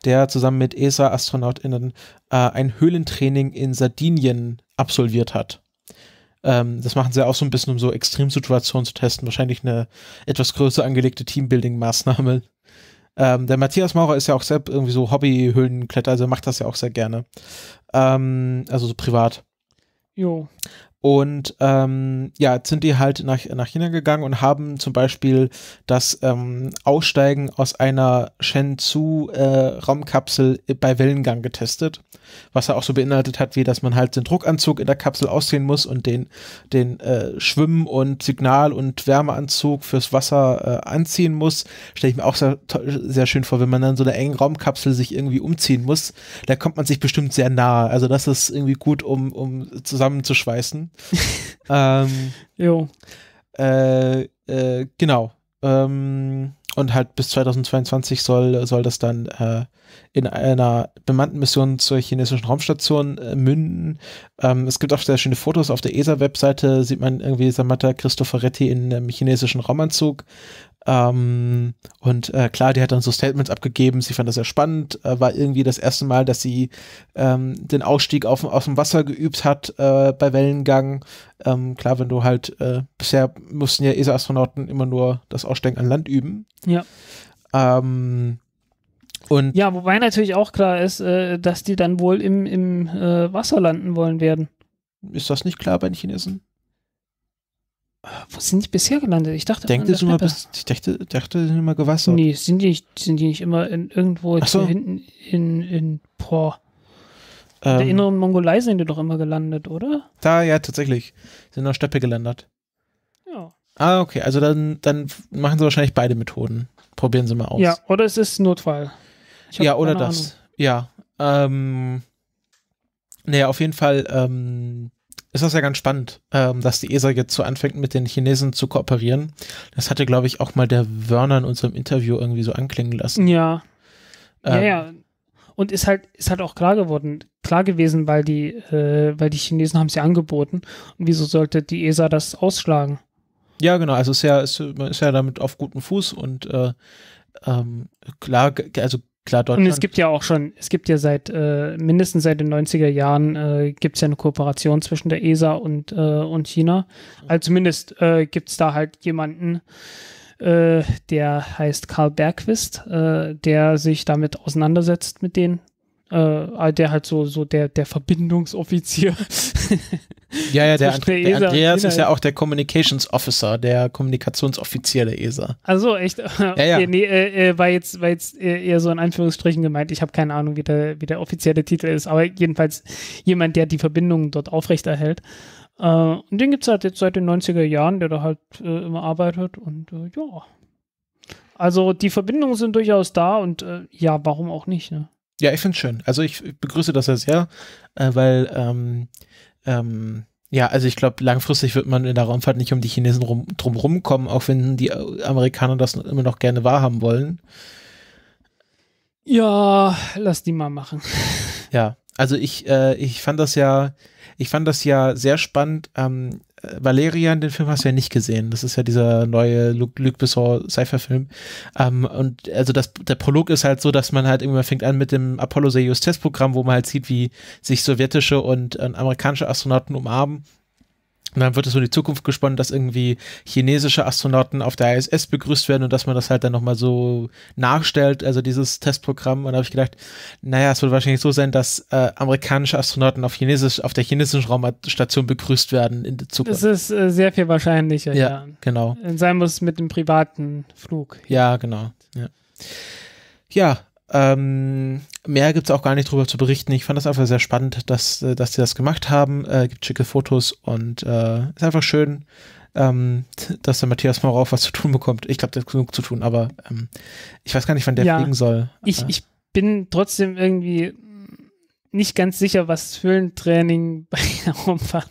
der zusammen mit ESA-AstronautInnen äh, ein Höhlentraining in Sardinien absolviert hat. Ähm, das machen sie auch so ein bisschen, um so Extremsituationen zu testen. Wahrscheinlich eine etwas größer angelegte Teambuilding-Maßnahme. Ähm, der Matthias Maurer ist ja auch selbst irgendwie so Hobby-Höhlenkletter, also macht das ja auch sehr gerne. Ähm, also so privat. Jo. Und ähm, ja, jetzt sind die halt nach, nach China gegangen und haben zum Beispiel das ähm, Aussteigen aus einer Shenzhou-Raumkapsel bei Wellengang getestet, was er auch so beinhaltet hat, wie dass man halt den Druckanzug in der Kapsel ausziehen muss und den, den äh, Schwimm- und Signal- und Wärmeanzug fürs Wasser äh, anziehen muss. Stelle ich mir auch sehr, sehr schön vor, wenn man dann so eine engen Raumkapsel sich irgendwie umziehen muss, da kommt man sich bestimmt sehr nahe. Also das ist irgendwie gut, um, um zusammenzuschweißen. ähm, Jo. äh, äh, genau. Ähm, und halt bis 2022 soll, soll das dann äh, in einer bemannten Mission zur chinesischen Raumstation äh, münden. Ähm, es gibt auch sehr schöne Fotos auf der ESA-Webseite, sieht man irgendwie Samantha Cristoforetti in einem chinesischen Raumanzug. Ähm, und äh, klar, die hat dann so Statements abgegeben, sie fand das sehr spannend, äh, war irgendwie das erste Mal, dass sie ähm, den Ausstieg auf, aus dem Wasser geübt hat äh, bei Wellengang. Ähm, klar, wenn du halt, äh, bisher mussten ja ESA-Astronauten immer nur das Aussteigen an Land üben. Ja. Ähm, und Ja, wobei natürlich auch klar ist, äh, dass die dann wohl im, im äh, Wasser landen wollen werden. ist das nicht klar bei den Chinesen? Wo sind die bisher gelandet? Ich dachte, Denkt Steppe. bis, ich dachte, dachte, sind immer gewassert. Nee, sind die, nicht- sind die nicht immer in, irgendwo Ach so. hinten in, in boah, in der ähm, inneren Mongolei sind die doch immer gelandet, oder? da, ja, tatsächlich. Sind in der Steppe gelandet. Ja. Ah, okay. Also dann, dann machen sie wahrscheinlich beide Methoden. Probieren sie mal aus. Ja, oder es ist Notfall. Ja, oder das. Ja. Ähm, naja, auf jeden Fall ähm, ist das ja ganz spannend, ähm, dass die ESA jetzt so anfängt, mit den Chinesen zu kooperieren. Das hatte, glaube ich, auch mal der Werner in unserem Interview irgendwie so anklingen lassen. Ja. Ja, Ähm, ja. Und ist halt, ist halt auch klar geworden, klar gewesen, weil die, äh, weil die Chinesen haben es ja angeboten. Und wieso sollte die ESA das ausschlagen? Ja, genau. Also ist ja, ist, man ist ja damit auf gutem Fuß und äh, ähm, klar, also klar, Und Deutschland. es gibt ja auch schon, es gibt ja seit, äh, mindestens seit den 90er Jahren, äh, gibt es ja eine Kooperation zwischen der ESA und, äh, und China. Also zumindest äh, gibt es da halt jemanden, äh, der heißt Karl Bergquist, äh, der sich damit auseinandersetzt mit denen. Äh, der halt so, so der, der Verbindungsoffizier. ja, ja, der, And der der Andreas ist ja auch der Communications Officer, der Kommunikationsoffizier der ESA. Also echt? Okay, ja. Nee, äh, äh, war jetzt, war jetzt eher so in Anführungsstrichen gemeint. Ich habe keine Ahnung, wie der, wie der offizielle Titel ist, aber jedenfalls jemand, der die Verbindungen dort aufrechterhält. Äh, und den gibt es halt jetzt seit den 90er Jahren, der da halt äh, immer arbeitet und äh, ja. Also die Verbindungen sind durchaus da und ja, warum auch nicht, ne? Ja, ich finde es schön. Also ich begrüße das ja sehr, äh, weil ähm, ähm, ja, also ich glaube, langfristig wird man in der Raumfahrt nicht um die Chinesen rum, drum rumkommen, auch wenn die Amerikaner das immer noch gerne wahrhaben wollen. Ja, lass die mal machen. Ja, also ich, äh, ich fand das ja, ich fand das ja sehr spannend. Ähm, äh, Valerian, den Film hast du ja nicht gesehen. Das ist ja dieser neue Luc, Luc Besson Cypher-Film. Ähm, und also das, der Prolog ist halt so, dass man halt irgendwann fängt an mit dem Apollo-Soyuz-Testprogramm, wo man halt sieht, wie sich sowjetische und äh, amerikanische Astronauten umarmen. Und dann wird es so in die Zukunft gesponnen, dass irgendwie chinesische Astronauten auf der ISS begrüßt werden und dass man das halt dann nochmal so nachstellt, also dieses Testprogramm. Und da habe ich gedacht, naja, es wird wahrscheinlich so sein, dass äh, amerikanische Astronauten auf, Chinesisch, auf der chinesischen Raumstation begrüßt werden in der Zukunft. Das ist äh, sehr viel wahrscheinlicher, ja, ja. genau. Sein muss mit dem privaten Flug. Ja, genau. Ja, ja ähm, mehr gibt es auch gar nicht drüber zu berichten. Ich fand das einfach sehr spannend, dass, äh, dass sie das gemacht haben. Äh, gibt schicke Fotos und äh, ist einfach schön, ähm, dass der Matthias Maurer was zu tun bekommt. Ich glaube, der hat genug zu tun, aber ähm, ich weiß gar nicht, wann der Ja. fliegen soll. Ich, Äh, ich bin trotzdem irgendwie nicht ganz sicher, was Höhlentraining bei der Raumfahrt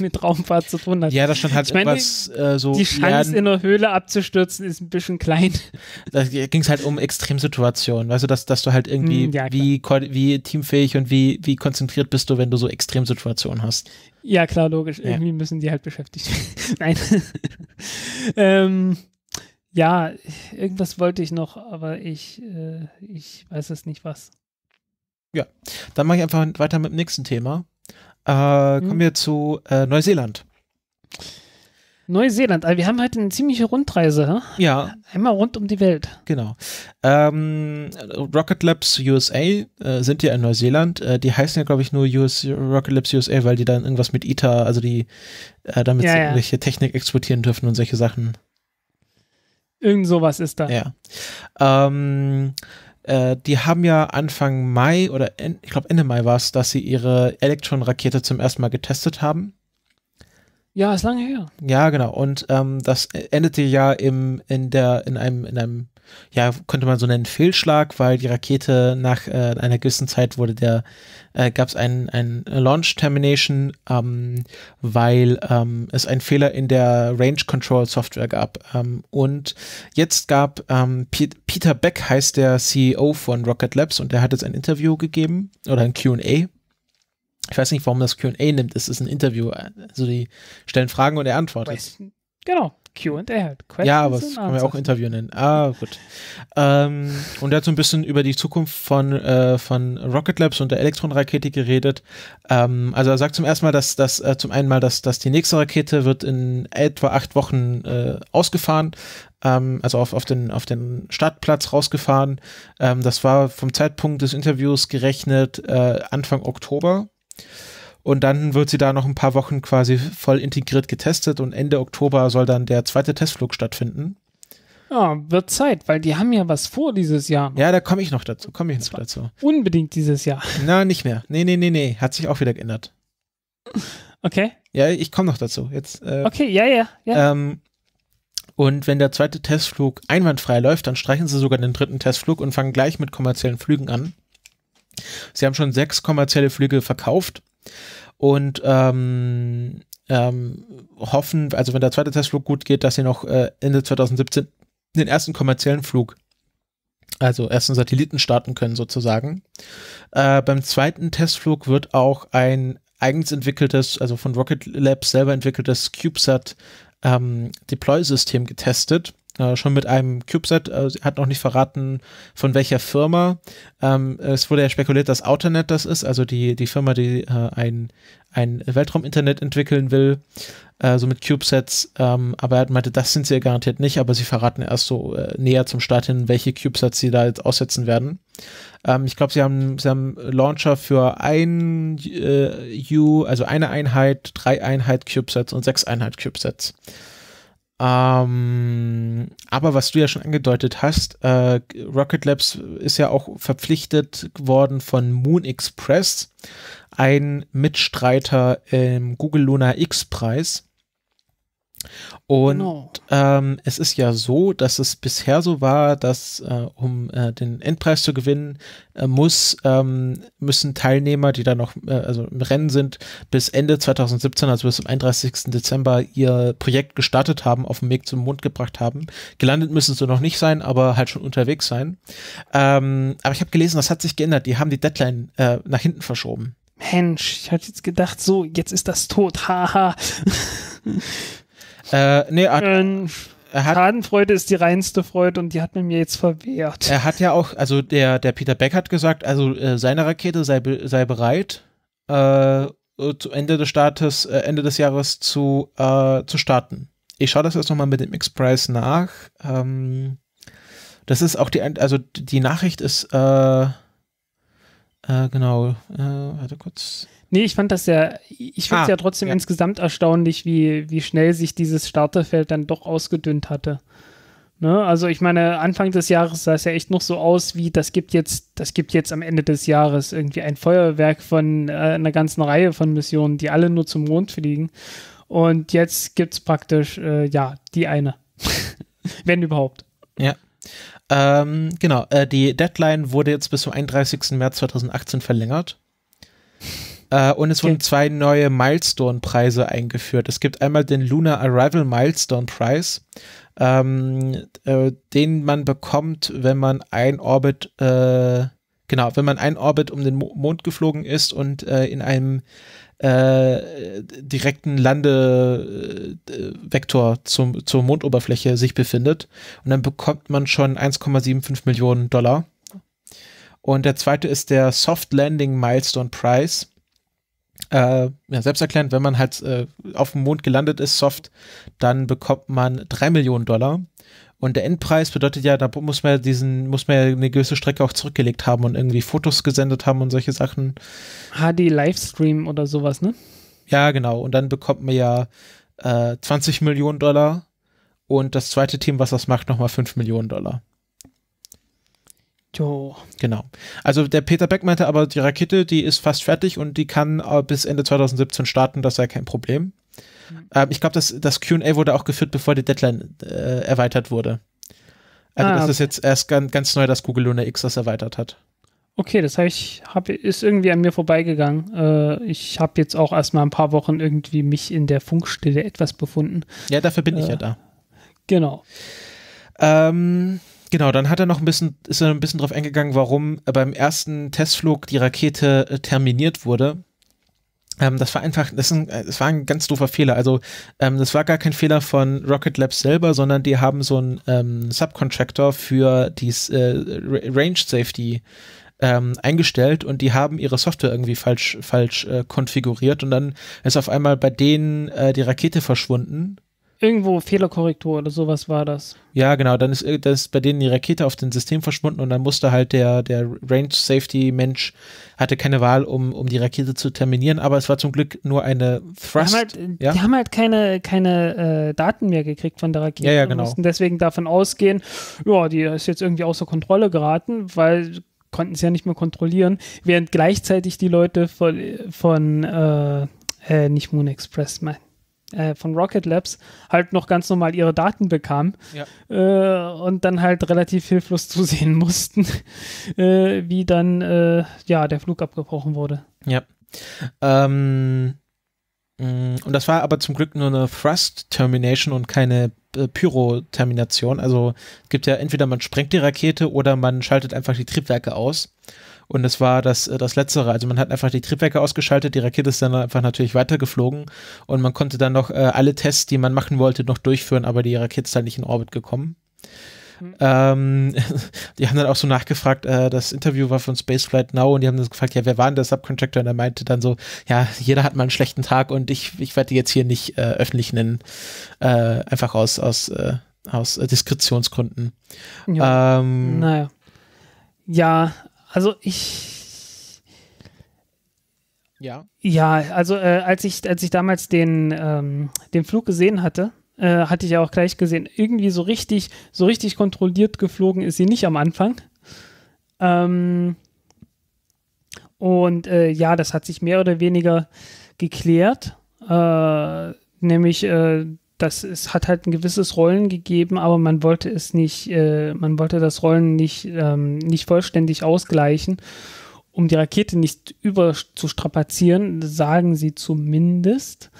mit Raumfahrt zu tun hat. ja, da stand halt Ich meine, irgendwas äh, so. Die Chance, lernen- in einer Höhle abzustürzen, ist ein bisschen klein. da ging es halt um Extremsituationen, weißt du, dass, dass du halt irgendwie, Mm, ja, wie, wie teamfähig und wie, wie konzentriert bist du, wenn du so Extremsituationen hast. Ja, klar, logisch. Ja. Irgendwie müssen die halt beschäftigt werden. Nein. ähm, ja, irgendwas wollte ich noch, aber ich, äh, ich weiß es nicht was. Dann mache ich einfach weiter mit dem nächsten Thema. Äh, kommen Mhm. wir zu äh, Neuseeland. Neuseeland. Also wir haben heute eine ziemliche Rundreise. Hä? Ja, Einmal rund um die Welt. genau. Ähm, Rocket Labs USA äh, sind ja in Neuseeland. Äh, die heißen ja, glaube ich, nur US, Rocket Labs USA, weil die dann irgendwas mit ITER, also die, äh, damit Ja, sie ja. irgendwelche Technik exportieren dürfen und solche Sachen. Irgend sowas ist da. Ja. Ähm, äh, die haben ja Anfang Mai oder ich glaube Ende Mai war es, dass sie ihre Electron-Rakete zum ersten Mal getestet haben. Ja, ist lange her. Ja, genau. Und ähm, das endete ja im, in der, in einem, in einem, ja, könnte man so nennen, Fehlschlag, weil die Rakete nach äh, einer gewissen Zeit wurde der, äh, gab es ein, ein Launch Termination, ähm, weil ähm, es einen Fehler in der Range Control Software gab. Ähm, und jetzt gab ähm, Pe Peter Beck heißt der CEO von Rocket Labs und der hat jetzt ein Interview gegeben oder ein Q&A ich weiß nicht, warum das Q&A nimmt. Es ist ein Interview. Also die stellen Fragen und er antwortet. Weiß- Genau, Q&A halt. Questions Ja, aber das kann man ja auch. Interview nennen. Ah, gut. Ähm, und er hat so ein bisschen über die Zukunft von, äh, von Rocket Labs und der Elektron-Rakete geredet. Ähm, also er sagt zum ersten Mal, dass, dass äh, zum einen mal, dass, dass die nächste Rakete wird in etwa acht Wochen äh, ausgefahren, ähm, also auf, auf, den, auf den Startplatz rausgefahren. Ähm, das war vom Zeitpunkt des Interviews gerechnet äh, Anfang Oktober. Und dann wird sie da noch ein paar Wochen quasi voll integriert getestet und Ende Oktober soll dann der zweite Testflug stattfinden. Ja, wird Zeit, weil die haben ja was vor dieses Jahr. Ja, da komme ich noch dazu, komme ich noch dazu. Unbedingt dieses Jahr. Na, nicht mehr. Nee, nee, nee, nee, hat sich auch wieder geändert. Okay? Ja, ich komme noch dazu. Jetzt, äh, Okay, ja, ja, ja. ähm, und wenn der zweite Testflug einwandfrei läuft, dann streichen sie sogar den dritten Testflug und fangen gleich mit kommerziellen Flügen an. Sie haben schon sechs kommerzielle Flüge verkauft und ähm, ähm, hoffen, also wenn der zweite Testflug gut geht, dass sie noch äh, Ende 2017 den ersten kommerziellen Flug, also ersten Satelliten starten können sozusagen. Äh, beim zweiten Testflug wird auch ein eigens entwickeltes, also von Rocket Labs selber entwickeltes CubeSat ähm, Deploy-System getestet. Äh, schon mit einem CubeSat, äh, sie hat noch nicht verraten, von welcher Firma. Ähm, es wurde ja spekuliert, dass Outernet das ist, also die, die Firma, die äh, ein, ein Weltraum-Internet entwickeln will, äh, so mit CubeSats. Ähm, aber er meinte, das sind sie ja garantiert nicht, aber sie verraten erst so äh, näher zum Start hin, welche CubeSats sie da jetzt aussetzen werden. Ähm, ich glaube, sie haben, sie haben Launcher für ein U, also eine Einheit, drei Einheit CubeSats und sechs Einheit CubeSats. Ähm, aber was du ja schon angedeutet hast, äh, Rocket Labs ist ja auch verpflichtet worden von Moon Express, ein Mitstreiter im Google Lunar X-Preis. Und Genau. ähm, es ist ja so, dass es bisher so war, dass äh, um äh, den Endpreis zu gewinnen, äh, muss, ähm, müssen Teilnehmer, die da noch äh, also im Rennen sind, bis Ende 2017, also bis zum 31. Dezember, ihr Projekt gestartet haben, auf dem Weg zum Mond gebracht haben. Gelandet müssen sie noch nicht sein, aber halt schon unterwegs sein. Ähm, aber ich habe gelesen, das hat sich geändert. Die haben die Deadline äh, nach hinten verschoben. Mensch, ich hatte jetzt gedacht, so, jetzt ist das tot. Haha. Äh, nee, er, Ähm, hat Schadenfreude ist die reinste Freude und die hat man mir jetzt verwehrt. Er hat ja auch, also der, der Peter Beck hat gesagt, also äh, seine Rakete sei, be- sei bereit, äh, zu Ende des Startes, äh, Ende des Jahres zu, äh, zu starten. Ich schaue das jetzt nochmal mit dem X-Price nach. Ähm, das ist auch die, also die Nachricht ist, äh, äh, genau, äh, warte kurz. Nee, ich fand das ja, ich finde es Ah, ja trotzdem ja. insgesamt erstaunlich, wie, wie schnell sich dieses Starterfeld dann doch ausgedünnt hatte. Ne? Also ich meine, Anfang des Jahres sah es ja echt noch so aus, wie das gibt jetzt, das gibt jetzt am Ende des Jahres irgendwie ein Feuerwerk von äh, einer ganzen Reihe von Missionen, die alle nur zum Mond fliegen. Und jetzt gibt es praktisch, äh, ja, die eine. Wenn überhaupt. Ähm, genau, äh, die Deadline wurde jetzt bis zum 31. März 2018 verlängert. Äh, und es wurden Okay. zwei neue Milestone-Preise eingeführt. Es gibt einmal den Lunar Arrival Milestone Prize, ähm, äh, den man bekommt, wenn man ein Orbit, äh, genau, wenn man ein Orbit um den Mo Mond geflogen ist und äh, in einem äh, direkten Landevektor zum, zur Mondoberfläche sich befindet. Und dann bekommt man schon 1,75 Millionen Dollar. Und der zweite ist der Soft Landing Milestone Prize. Äh, ja, selbsterklärend, wenn man halt äh, auf dem Mond gelandet ist, soft, dann bekommt man drei Millionen Dollar. Und der Endpreis bedeutet ja, da muss man ja diesen, muss man ja eine gewisse Strecke auch zurückgelegt haben und irgendwie Fotos gesendet haben und solche Sachen. HD Livestream oder sowas, ne? Ja, genau. Und dann bekommt man ja äh, 20 Millionen Dollar und das zweite Team, was das macht, nochmal 5 Millionen Dollar. Jo. Genau. Also der Peter Beck meinte aber, die Rakete, die ist fast fertig und die kann äh, bis Ende 2017 starten, das sei kein Problem. Ähm, ich glaube, das, das QA wurde auch geführt, bevor die Deadline äh, erweitert wurde. Also Ah, das okay. ist jetzt erst ganz, ganz neu, dass Google Luna X das erweitert hat. Okay, das habe ich, hab, ist irgendwie an mir vorbeigegangen. Äh, ich habe jetzt auch erst mal ein paar Wochen irgendwie mich in der Funkstille etwas befunden. Ja, dafür bin ich Äh. ja da. Genau. Ähm, genau, dann hat er noch ein bisschen, ist er ein bisschen drauf eingegangen, warum äh, beim ersten Testflug die Rakete äh, terminiert wurde. Ähm, das war einfach, das, ein, äh, das war ein ganz doofer Fehler. Also, ähm, das war gar kein Fehler von Rocket Labs selber, sondern die haben so einen ähm, Subcontractor für dies äh, Ra- Range Safety ähm, eingestellt und die haben ihre Software irgendwie falsch, falsch äh, konfiguriert und dann ist auf einmal bei denen äh, die Rakete verschwunden Irgendwo Fehlerkorrektur oder sowas war das. ja, genau, dann ist, dann ist bei denen die Rakete auf dem System verschwunden und dann musste halt der, der Range Safety Mensch hatte keine Wahl, um, um die Rakete zu terminieren, aber es war zum Glück nur eine Die Thrust. haben halt, äh, ja? die haben halt keine, keine äh, Daten mehr gekriegt von der Rakete. Ja, ja, und genau. mussten deswegen davon ausgehen, ja, die ist jetzt irgendwie außer Kontrolle geraten, weil konnten sie ja nicht mehr kontrollieren, während gleichzeitig die Leute von, von äh, äh, nicht Moon Express, mein, äh, von Rocket Labs halt noch ganz normal ihre Daten bekamen Ja. äh, und dann halt relativ hilflos zusehen mussten, äh, wie dann äh, ja der Flug abgebrochen wurde. Ja. Ähm, mh, und das war aber zum Glück nur eine Thrust Termination und keine äh, Pyro-Termination. Also es gibt ja entweder man sprengt die Rakete oder man schaltet einfach die Triebwerke aus. Und es war das, äh, das Letztere. Also man hat einfach die Triebwerke ausgeschaltet, die Rakete ist dann einfach natürlich weitergeflogen und man konnte dann noch äh, alle Tests, die man machen wollte, noch durchführen, aber die Rakete ist dann nicht in Orbit gekommen. Ähm, die haben dann auch so nachgefragt, äh, das Interview war von Spaceflight Now und die haben das gefragt, ja, wer war denn der Subcontractor? Und er meinte dann so, ja, jeder hat mal einen schlechten Tag und ich, ich werde die jetzt hier nicht äh, öffentlich nennen, äh, einfach aus, aus, äh, aus Diskretionsgründen. Ja. Ähm, Naja. Ja, also ich. ja. Ja, also äh, als ich als ich damals den ähm, den Flug gesehen hatte, äh, hatte ich ja auch gleich gesehen, irgendwie so richtig so richtig kontrolliert geflogen ist sie nicht am Anfang. Ähm, und äh, ja, das hat sich mehr oder weniger geklärt, äh, nämlich äh, das es hat halt ein gewisses Rollen gegeben, aber man wollte es nicht, äh, man wollte das Rollen nicht ähm, nicht vollständig ausgleichen um die Rakete nicht überzustrapazieren, sagen sie zumindest.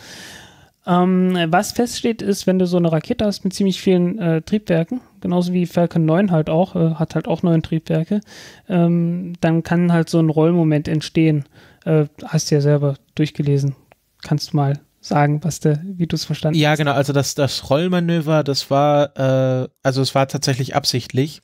Ähm, was feststeht, ist, wenn du so eine Rakete hast mit ziemlich vielen äh, Triebwerken, genauso wie Falcon 9 halt auch, äh, hat halt auch neun Triebwerke, ähm, dann kann halt so ein Rollmoment entstehen. Äh, hast du ja selber durchgelesen. Kannst du mal sagen, was der, wie du es verstanden Ja, hast? genau. Also das, das Rollmanöver, das war, äh, also es war tatsächlich absichtlich,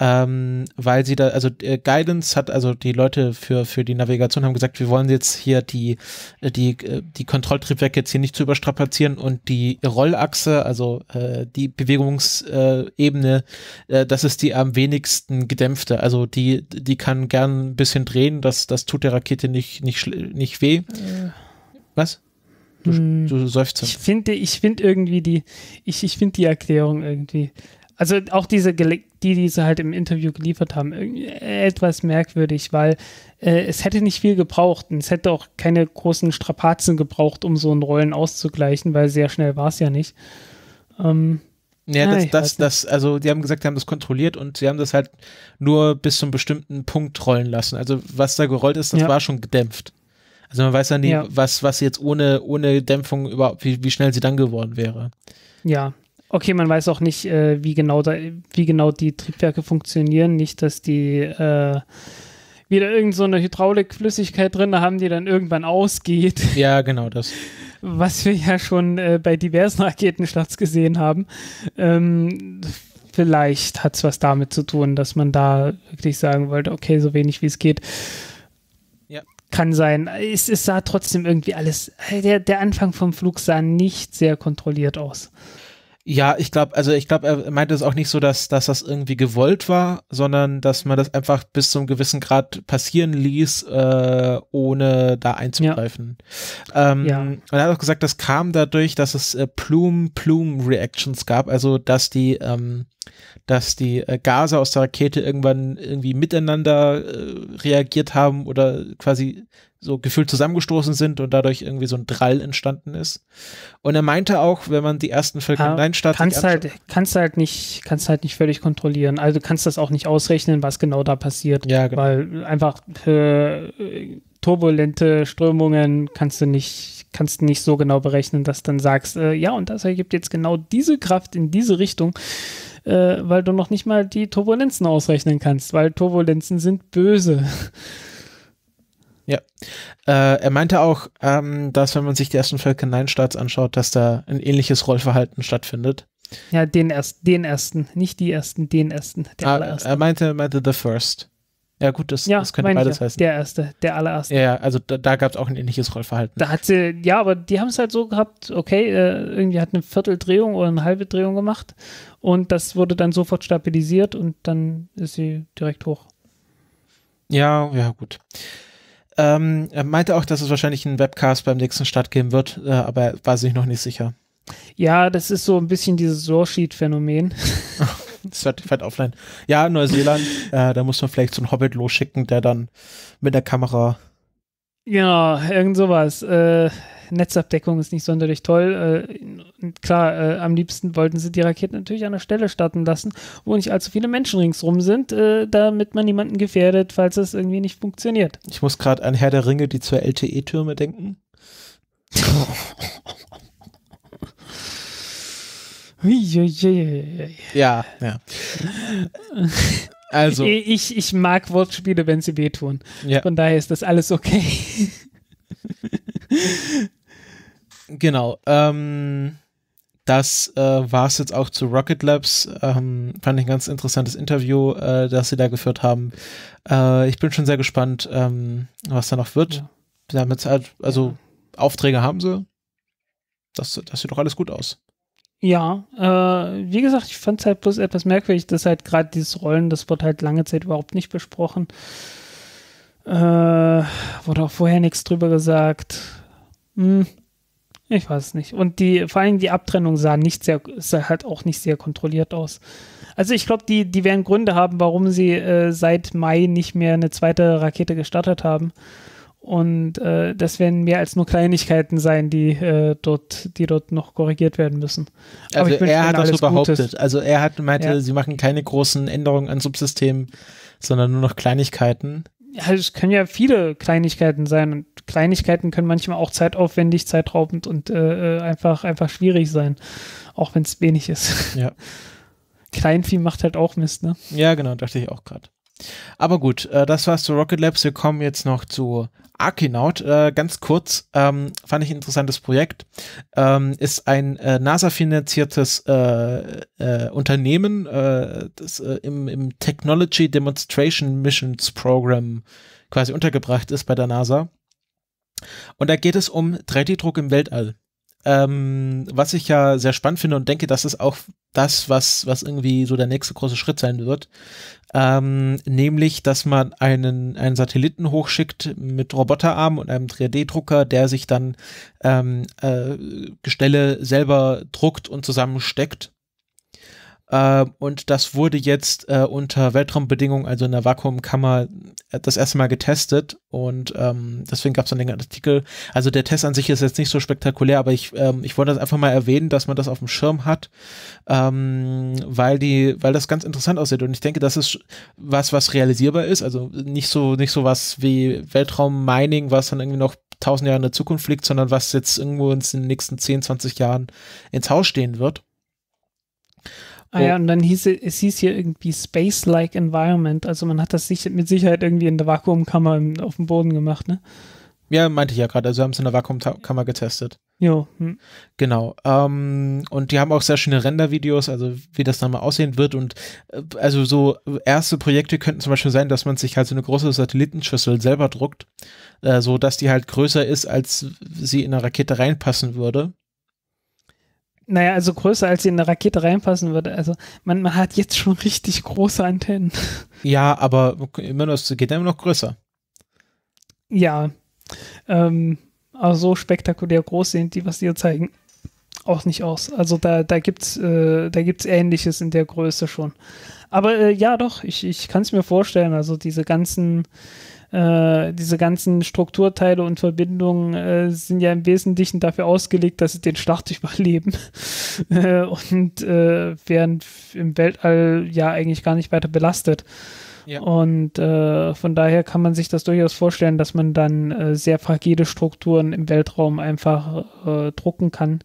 ähm, weil sie da, also äh, Guidance hat, also die Leute für für die Navigation haben gesagt, wir wollen jetzt hier die äh, die äh, die Kontrolltriebwerke jetzt hier nicht zu überstrapazieren und die Rollachse, also äh, die Bewegungsebene, äh, äh, das ist die am wenigsten gedämpfte. Also die die kann gern ein bisschen drehen, das das tut der Rakete nicht nicht nicht weh. Was? Du, Hm. du seufzt. Ich finde, ich finde irgendwie die, ich, ich finde die Erklärung irgendwie, also auch diese, die, die sie halt im Interview geliefert haben, etwas merkwürdig, weil äh, es hätte nicht viel gebraucht und es hätte auch keine großen Strapazen gebraucht, um so ein Rollen auszugleichen, weil sehr schnell war es ja nicht. Ähm, Ja, Ah, das, das, das, also die haben gesagt, die haben das kontrolliert und sie haben das halt nur bis zum bestimmten Punkt rollen lassen. Also was da gerollt ist, das Ja. war schon gedämpft. Also man weiß ja nie, Ja. was, was jetzt ohne, ohne Dämpfung überhaupt, wie, wie schnell sie dann geworden wäre. ja. Okay, man weiß auch nicht, äh, wie, genau da, wie genau die Triebwerke funktionieren. Nicht, dass die äh, wieder irgend so eine Hydraulikflüssigkeit drin haben, die dann irgendwann ausgeht. Ja, genau, das. was wir ja schon äh, bei diversen Raketenstarts gesehen haben. Ähm, vielleicht hat es was damit zu tun, dass man da wirklich sagen wollte, okay, so wenig wie es geht. Kann sein. Es, es sah trotzdem irgendwie alles, der, der Anfang vom Flug sah nicht sehr kontrolliert aus. Ja, ich glaube, also ich glaube, er meinte es auch nicht so, dass, dass das irgendwie gewollt war, sondern dass man das einfach bis zum gewissen Grad passieren ließ, äh, ohne da einzugreifen. Ja. Ähm, Ja. Und er hat auch gesagt, das kam dadurch, dass es äh, Plume-Plume-Reactions gab, also dass die, ähm, dass die äh, Gase aus der Rakete irgendwann irgendwie miteinander äh, reagiert haben oder quasi so gefühlt zusammengestoßen sind und dadurch irgendwie so ein Drall entstanden ist. Und er meinte auch, wenn man die ersten Falcon 9 Starts kannst halt, kannst halt nicht, kannst halt nicht völlig kontrollieren. Also du kannst das auch nicht ausrechnen, was genau da passiert. Ja, genau. Weil einfach äh, turbulente Strömungen kannst du nicht, kannst du nicht so genau berechnen, dass dann sagst, äh, ja, und das ergibt jetzt genau diese Kraft in diese Richtung, äh, weil du noch nicht mal die Turbulenzen ausrechnen kannst, weil Turbulenzen sind böse. Äh, er meinte auch, ähm, dass wenn man sich die ersten Falcon 9 Starts anschaut, dass da ein ähnliches Rollverhalten stattfindet. Ja, den ersten, den ersten, nicht die ersten, den ersten, der Ah, allererste. er meinte, meinte the first. Ja gut, das, ja, das könnte beides ja, heißen. der erste, der allererste. ja, ja, also da, da gab es auch ein ähnliches Rollverhalten. Da hat sie, ja, aber die haben es halt so gehabt, okay, äh, irgendwie hat eine Vierteldrehung oder eine halbe Drehung gemacht und das wurde dann sofort stabilisiert und dann ist sie direkt hoch. Ja, ja, gut. Ähm, er meinte auch, dass es wahrscheinlich einen Webcast beim nächsten Start geben wird, äh, aber er war sich noch nicht sicher. Ja, das ist so ein bisschen dieses wird fett offline. Ja, Neuseeland, äh, da muss man vielleicht so einen Hobbit losschicken, der dann mit der Kamera. Ja, irgend sowas. Äh, Netzabdeckung ist nicht sonderlich toll. Äh, klar, äh, am liebsten wollten sie die Rakete natürlich an der Stelle starten lassen, wo nicht allzu viele Menschen ringsrum sind, äh, damit man niemanden gefährdet, falls es irgendwie nicht funktioniert. Ich muss gerade an Herr der Ringe, die zwei LTE-Türme denken. Ja, ja. Also, Ich, ich mag Wortspiele, wenn sie wehtun. ja, Von daher ist das alles okay. genau. Ähm, das äh, war es jetzt auch zu Rocket Labs. Ähm, fand ich ein ganz interessantes Interview, äh, das sie da geführt haben. Äh, ich bin schon sehr gespannt, ähm, was da noch wird. Ja. Sie haben jetzt halt, also Aufträge haben sie. Das, das sieht doch alles gut aus. Ja, äh, wie gesagt, ich fand es halt bloß etwas merkwürdig, dass halt gerade dieses Rollen, das wird halt lange Zeit überhaupt nicht besprochen. Äh, wurde auch vorher nichts drüber gesagt. Hm, ich weiß nicht. Und die, vor allem die Abtrennung sah nicht sehr, sah halt auch nicht sehr kontrolliert aus. Also ich glaube, die, die werden Gründe haben, warum sie äh, seit Mai nicht mehr eine zweite Rakete gestartet haben. Und äh, das werden mehr als nur Kleinigkeiten sein, die, äh, dort, die dort noch korrigiert werden müssen. Aber Also er hat das so behauptet. Gutes. Also er hat meinte, Ja. sie machen keine großen Änderungen an Subsystemen, sondern nur noch Kleinigkeiten. Ja, es können ja viele Kleinigkeiten sein und Kleinigkeiten können manchmal auch zeitaufwendig, zeitraubend und äh, äh, einfach, einfach schwierig sein, auch wenn es wenig ist. Ja. Kleinvieh macht halt auch Mist, ne? Ja, genau, dachte ich auch gerade. Aber gut, äh, das war's zu Rocket Labs. Wir kommen jetzt noch zu Arkinaut. Äh, ganz kurz, ähm, fand ich ein interessantes Projekt. Ähm, ist ein äh, NASA-finanziertes äh, äh, Unternehmen, äh, das äh, im, im Technology Demonstration Missions Program quasi untergebracht ist bei der NASA. Und da geht es um 3D-Druck im Weltall. Ähm, was ich ja sehr spannend finde und denke, das ist auch das, was, was irgendwie so der nächste große Schritt sein wird. Ähm, nämlich, dass man einen, einen Satelliten hochschickt mit Roboterarm und einem 3D-Drucker, der sich dann ähm, äh, Gestelle selber druckt und zusammensteckt. Äh, und das wurde jetzt äh, unter Weltraumbedingungen, also in der Vakuumkammer, äh, das erste Mal getestet. Und ähm, deswegen gab es dann den Artikel. Also der Test an sich ist jetzt nicht so spektakulär, aber ich, ähm, ich wollte das einfach mal erwähnen, dass man das auf dem Schirm hat, ähm, weil die, weil das ganz interessant aussieht. Und ich denke, das ist was, was realisierbar ist. Also nicht so, nicht so was wie Weltraummining, was dann irgendwie noch tausend Jahre in der Zukunft liegt, sondern was jetzt irgendwo in den nächsten 10, 20 Jahren ins Haus stehen wird. Ah ja, und dann hieß es, es hieß hier irgendwie Space-like Environment. Also man hat das sich mit Sicherheit irgendwie in der Vakuumkammer im, auf dem Boden gemacht, ne? Ja, meinte ich ja gerade. Also haben sie in der Vakuumkammer getestet. Jo, hm. Genau. Ähm, und die haben auch sehr schöne Render-Videos, also wie das dann mal aussehen wird. Und äh, also so erste Projekte könnten zum Beispiel sein, dass man sich halt so eine große Satellitenschüssel selber druckt, äh, so dass die halt größer ist, als sie in eine Rakete reinpassen würde. Naja, also größer als sie in eine Rakete reinpassen würde. Also man, man hat jetzt schon richtig große Antennen. Ja, aber immer noch, es geht immer noch größer. Ja. Ähm, aber so spektakulär groß sehen die, was die hier zeigen, auch nicht aus. Also da, da gibt's, äh, da gibt's Ähnliches in der Größe schon. Aber äh, ja, doch, ich, ich kann es mir vorstellen. Also diese ganzen, äh, diese ganzen Strukturteile und Verbindungen äh, sind ja im Wesentlichen dafür ausgelegt, dass sie den Start überleben äh, und äh, werden im Weltall ja eigentlich gar nicht weiter belastet. Ja. Und äh, von daher kann man sich das durchaus vorstellen, dass man dann äh, sehr fragile Strukturen im Weltraum einfach drucken kann,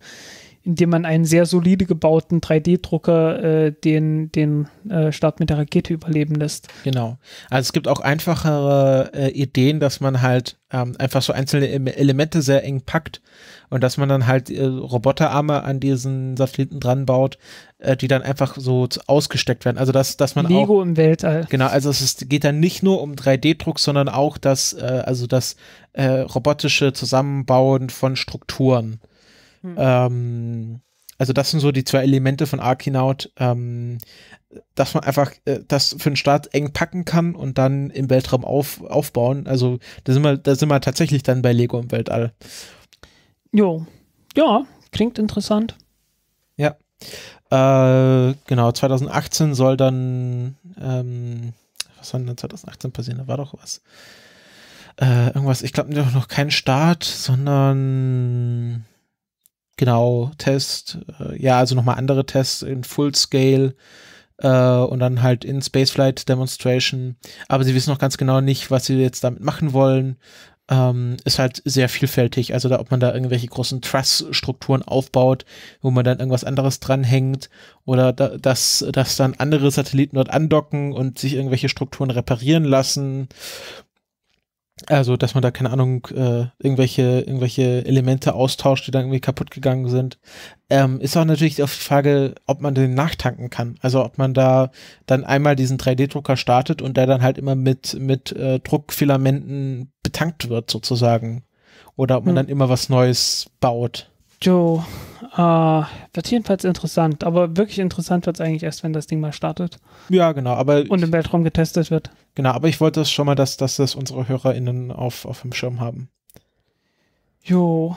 indem man einen sehr solide gebauten 3D-Drucker äh, den, den äh, Start mit der Rakete überleben lässt. Genau. Also es gibt auch einfachere äh, Ideen, dass man halt ähm, einfach so einzelne Em- Elemente sehr eng packt und dass man dann halt äh, Roboterarme an diesen Satelliten dran baut, äh, die dann einfach so ausgesteckt werden. Also dass, dass man auch Lego im Weltall. Genau, also es ist, geht dann nicht nur um 3D-Druck, sondern auch das, äh, also das äh, robotische Zusammenbauen von Strukturen. Hm. Ähm, also das sind so die zwei Elemente von Arkinaut, ähm, dass man einfach äh, das für den Start eng packen kann und dann im Weltraum auf, aufbauen. Also da sind wir, da sind wir tatsächlich dann bei Lego im Weltall. Jo. Ja, klingt interessant. Äh, genau, 2018 soll dann, ähm, was soll denn 2018 passieren? Da war doch was. Äh, irgendwas, ich glaube noch kein Start, sondern genau, Test, äh, ja, also nochmal andere Tests in Full Scale äh, und dann halt in Spaceflight Demonstration. Aber sie wissen noch ganz genau nicht, was sie jetzt damit machen wollen. Ähm, ist halt sehr vielfältig. Also da, ob man da irgendwelche großen Truss-Strukturen aufbaut, wo man dann irgendwas anderes dranhängt oder da, dass, dass dann andere Satelliten dort andocken und sich irgendwelche Strukturen reparieren lassen. Also, dass man da, keine Ahnung, äh, irgendwelche, irgendwelche Elemente austauscht, die dann irgendwie kaputt gegangen sind. Ähm, ist auch natürlich auf die Frage, ob man den nachtanken kann. Also, ob man da dann einmal diesen 3D-Drucker startet und der dann halt immer mit, mit äh, Druckfilamenten betankt wird, sozusagen. Oder ob man Hm. dann immer was Neues baut. Jo. Äh, wird jedenfalls interessant. Aber wirklich interessant wird es eigentlich erst, wenn das Ding mal startet Ja, genau, aber und im Weltraum getestet wird. genau, aber ich wollte das schon mal, dass, dass das unsere HörerInnen auf, auf dem Schirm haben. Jo.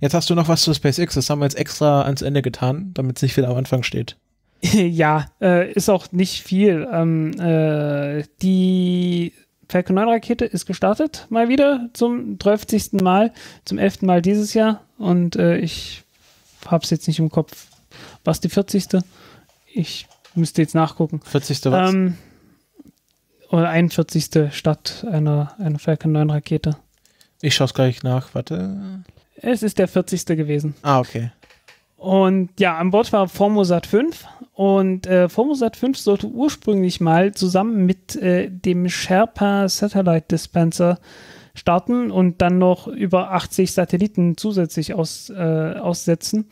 Jetzt hast du noch was zu SpaceX, das haben wir jetzt extra ans Ende getan, damit es nicht wieder am Anfang steht. ja, äh, ist auch nicht viel. Ähm, äh, die Falcon 9 Rakete ist gestartet, mal wieder zum 30. Mal, zum 11. Mal dieses Jahr. Und äh, ich habe es jetzt nicht im Kopf. Was die 40. Ich müsste jetzt nachgucken. 40. was? Ähm, oder 41. Start einer, einer Falcon 9 Rakete. ich schaue es gleich nach, warte. Es ist der 40. gewesen. Ah, okay. Und ja, an Bord war Formosat 5 und äh, Formosat 5 sollte ursprünglich mal zusammen mit äh, dem Sherpa Satellite Dispenser starten und dann noch über 80 Satelliten zusätzlich aus, äh, aussetzen.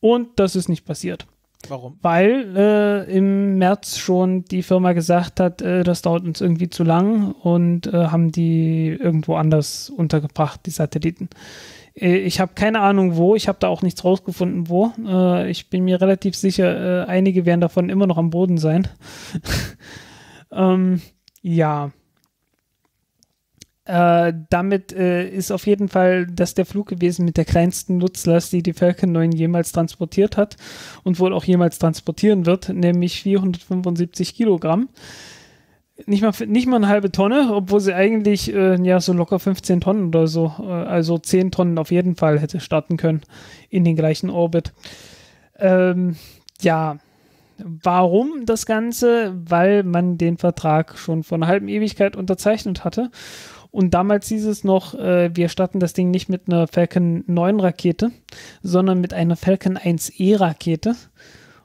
Und das ist nicht passiert, Warum? weil äh, im März schon die Firma gesagt hat, äh, das dauert uns irgendwie zu lang und äh, haben die irgendwo anders untergebracht, die Satelliten. Äh, Ich habe keine Ahnung wo, ich habe da auch nichts rausgefunden wo. Äh, ich bin mir relativ sicher, einige werden davon immer noch am Boden sein. ähm, ja. Äh, damit äh, ist auf jeden Fall das der Flug gewesen mit der kleinsten Nutzlast, die die Falcon 9 jemals transportiert hat und wohl auch jemals transportieren wird, nämlich 475 Kilogramm. Nicht mal, nicht mal eine halbe Tonne, obwohl sie eigentlich äh, ja so locker 15 Tonnen oder so, äh, also 10 Tonnen auf jeden Fall hätte starten können in den gleichen Orbit. Ähm, ja, warum das Ganze? Weil man den Vertrag schon vor einer halben Ewigkeit unterzeichnet hatte. Und damals hieß es noch, äh, wir starten das Ding nicht mit einer Falcon 9 Rakete, sondern mit einer Falcon 1E Rakete.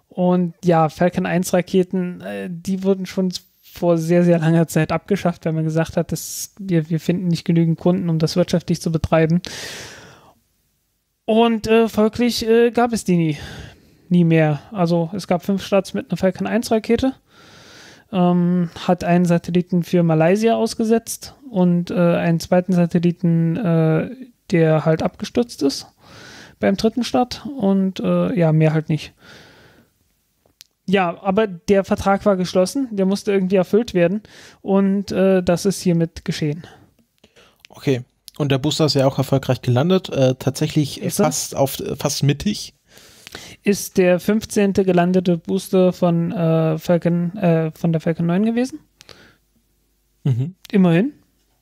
Und ja, Falcon 1 Raketen, äh, die wurden schon vor sehr, sehr langer Zeit abgeschafft, weil man gesagt hat, dass wir, wir finden nicht genügend Kunden, um das wirtschaftlich zu betreiben. Und äh, folglich äh, gab es die nie. Nie mehr. Also es gab fünf Starts mit einer Falcon 1 Rakete. Ähm, hat einen Satelliten für Malaysia ausgesetzt und äh, einen zweiten Satelliten, äh, der halt abgestürzt ist beim dritten Start. Und äh, ja, mehr halt nicht. Ja, aber der Vertrag war geschlossen, der musste irgendwie erfüllt werden und äh, das ist hiermit geschehen. Okay. Und der Booster ist ja auch erfolgreich gelandet. Äh, tatsächlich Ist er? fast auf fast mittig. Ist der 15. gelandete Booster von, äh, Falcon, äh, von der Falcon 9 gewesen. Mhm. Immerhin.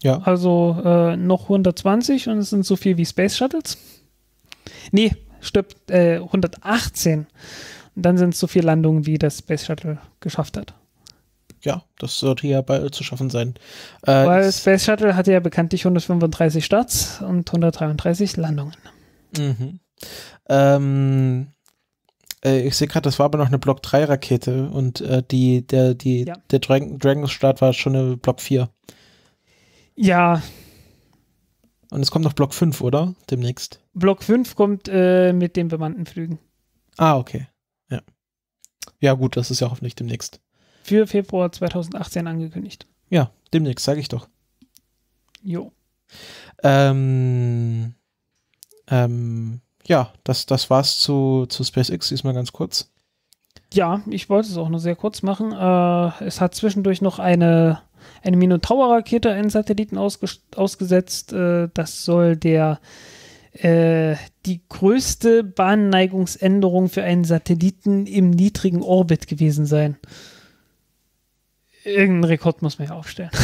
Ja. Also äh, noch 120 und es sind so viel wie Space Shuttles. Nee, stimmt, äh, 118. Und dann sind es so viele Landungen, wie das Space Shuttle geschafft hat. Ja, das sollte ja bald zu schaffen sein. Äh, Weil Space Shuttle hatte ja bekanntlich 135 Starts und 133 Landungen. Mhm. Ähm, äh, ich sehe gerade, das war aber noch eine Block 3 Rakete und äh, die, der, die, Ja. der Dragon, Dragon Start war schon eine Block 4. Ja, Und es kommt noch Block 5, oder? Demnächst. Block 5 kommt äh, mit den bemannten Flügen. Ah, okay. Ja. Ja, gut, das ist ja hoffentlich demnächst. Für Februar 2018 angekündigt. Ja, demnächst, sage ich doch. Jo. Ähm, ähm, ja, das, das war's zu, zu SpaceX, diesmal ganz kurz. Ja, ich wollte es auch nur sehr kurz machen. Äh, es hat zwischendurch noch eine, eine Minotaur-Rakete einen Satelliten ausges ausgesetzt. Äh, das soll der äh, die größte Bahnneigungsänderung für einen Satelliten im niedrigen Orbit gewesen sein. Irgendeinen Rekord muss man ja aufstellen.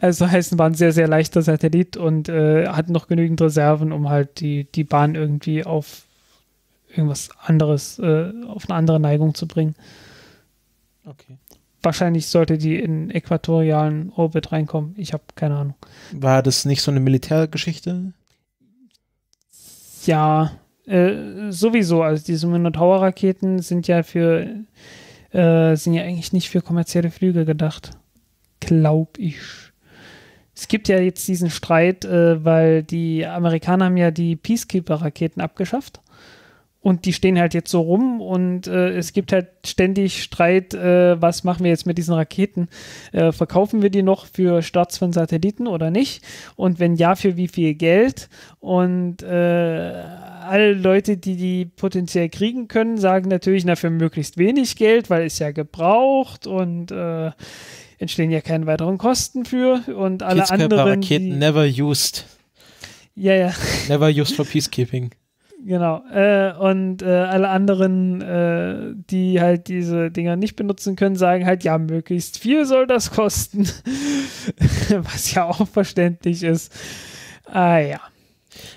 Also heißt, war ein sehr, sehr leichter Satellit und äh, hat noch genügend Reserven, um halt die, die Bahn irgendwie auf irgendwas anderes, äh, auf eine andere Neigung zu bringen. Okay. Wahrscheinlich sollte die in äquatorialen Orbit reinkommen. Ich habe keine Ahnung. War das nicht so eine Militärgeschichte? Ja, äh, sowieso. Also diese Minotaur-Raketen sind ja für, äh, sind ja eigentlich nicht für kommerzielle Flüge gedacht. Glaub ich. Es gibt ja jetzt diesen Streit, äh, weil die Amerikaner haben ja die Peacekeeper-Raketen abgeschafft. Und die stehen halt jetzt so rum und äh, es gibt halt ständig Streit, äh, was machen wir jetzt mit diesen Raketen? Äh, verkaufen wir die noch für Starts von Satelliten oder nicht? Und wenn ja, für wie viel Geld? Und äh, alle Leute, die die potenziell kriegen können, sagen natürlich, na, für möglichst wenig Geld, weil es ja gebraucht und äh, entstehen ja keine weiteren Kosten für. Und alle anderen. Raketen never used. ja, ja. Never used for peacekeeping. Genau. Äh, und äh, alle anderen, äh, die halt diese Dinger nicht benutzen können, sagen halt, ja, möglichst viel soll das kosten. Was ja auch verständlich ist. Ah ja.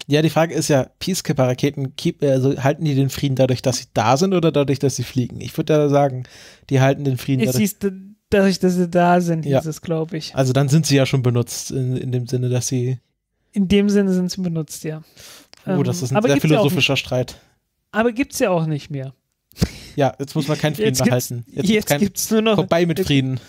Ja, die Frage ist ja, Peacekeeper-Raketen, keep, also halten die den Frieden dadurch, dass sie da sind oder dadurch, dass sie fliegen? Ich würde ja sagen, die halten den Frieden Jetzt dadurch. du, dadurch, dass sie da sind, Ja. hieß es, glaube ich. Also dann sind sie ja schon benutzt, in, in dem Sinne, dass sie. In dem Sinne sind sie benutzt, ja. Oh, Ähm, das ist ein aber sehr ja philosophischer Streit. Aber gibt's ja auch nicht mehr. Ja, jetzt muss man keinen Frieden Jetzt mehr gibt's, halten. jetzt gibt's kein gibt's nur noch. Vorbei mit Frieden.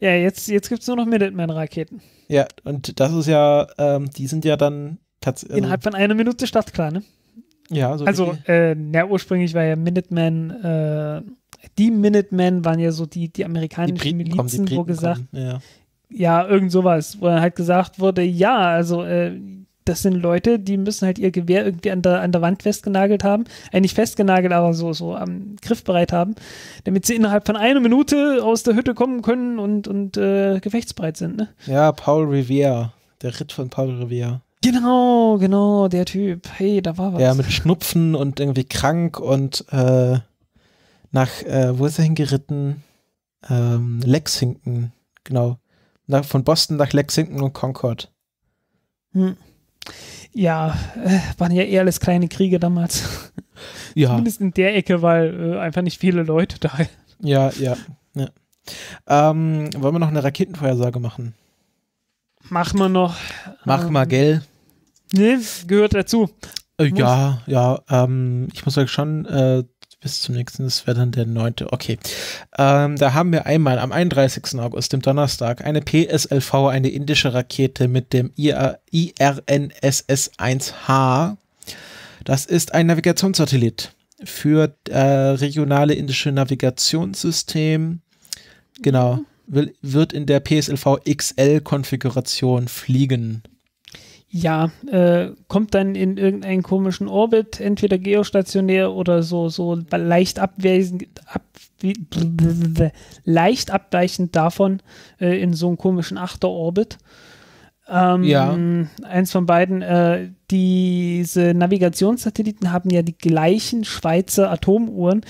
Ja, jetzt, jetzt gibt's nur noch Minuteman-Raketen. Ja, und das ist ja, ähm, die sind ja dann tatsächlich. Innerhalb von einer Minute startklar, ne? ja, so Also, äh, na, ursprünglich war ja Minuteman, äh, die Minutemen waren ja so die, die die amerikanischen kommen, die Milizen, Briten wo gesagt, kommen. Ja. ja, irgend sowas, wo dann halt gesagt wurde, ja, also, äh, das sind Leute, die müssen halt ihr Gewehr irgendwie an der, an der Wand festgenagelt haben. Nicht festgenagelt, aber so, so am Griff bereit haben, damit sie innerhalb von einer Minute aus der Hütte kommen können und, und äh, gefechtsbereit sind, ne? ja, Paul Revere. Der Ritt von Paul Revere. Genau, genau, der Typ. Hey, da war was. Ja, mit Schnupfen und irgendwie krank und äh, nach, äh, wo ist er hingeritten? Ähm, Lexington, genau. Nach, von Boston nach Lexington und Concord. Hm. Ja, äh, waren ja eher alles kleine Kriege damals. Ja, Zumindest in der Ecke, weil äh, einfach nicht viele Leute da. ja, ja. ja. Ähm, wollen wir noch eine Raketenvorhersage machen? Machen wir noch. Mach ähm, mal, gell? Nee, gehört dazu. Äh, ja, ja. Ähm, ich muss sagen schon, äh, bis zum nächsten, das wäre dann der 9. Okay. Ähm, da haben wir einmal am 31. August, dem Donnerstag, eine PSLV, eine indische Rakete mit dem IR IRNSS-1H. Das ist ein Navigationssatellit für äh, regionale indische Navigationssystem. Genau. Will, wird in der PSLV XL-Konfiguration fliegen. Ja, äh, kommt dann in irgendeinen komischen Orbit, entweder geostationär oder so, so leicht abweichend, ab, leicht abweichend davon äh, in so einen komischen Achterorbit. Ähm, Ja. Eins von beiden. Äh, diese Navigationssatelliten haben ja die gleichen Schweizer Atomuhren,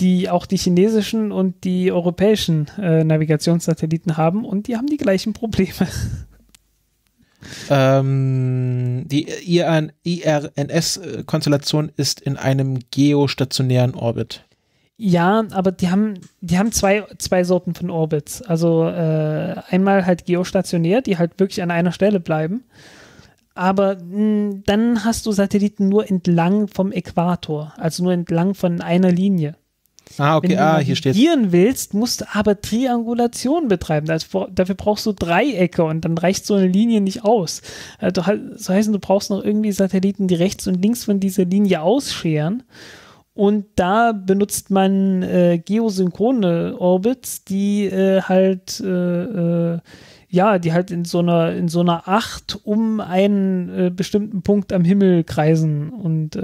die auch die chinesischen und die europäischen äh, Navigationssatelliten haben und die haben die gleichen Probleme. Ähm, die IRN IRNS-Konstellation ist in einem geostationären Orbit. Ja, aber die haben, die haben zwei, zwei Sorten von Orbits. Also äh, einmal halt geostationär, die halt wirklich an einer Stelle bleiben. Aber mh, dann hast du Satelliten nur entlang vom Äquator, also nur entlang von einer Linie. Ah, okay, Wenn du ah, hier steht. navigieren willst, musst du aber Triangulation betreiben. Das, dafür brauchst du Dreiecke und dann reicht so eine Linie nicht aus. Halt- das heißt, du brauchst noch irgendwie Satelliten, die rechts und links von dieser Linie ausscheren. Und da benutzt man äh, geosynchrone Orbits, die äh, halt äh, äh, ja, die halt in so einer in so einer Acht um einen äh, bestimmten Punkt am Himmel kreisen und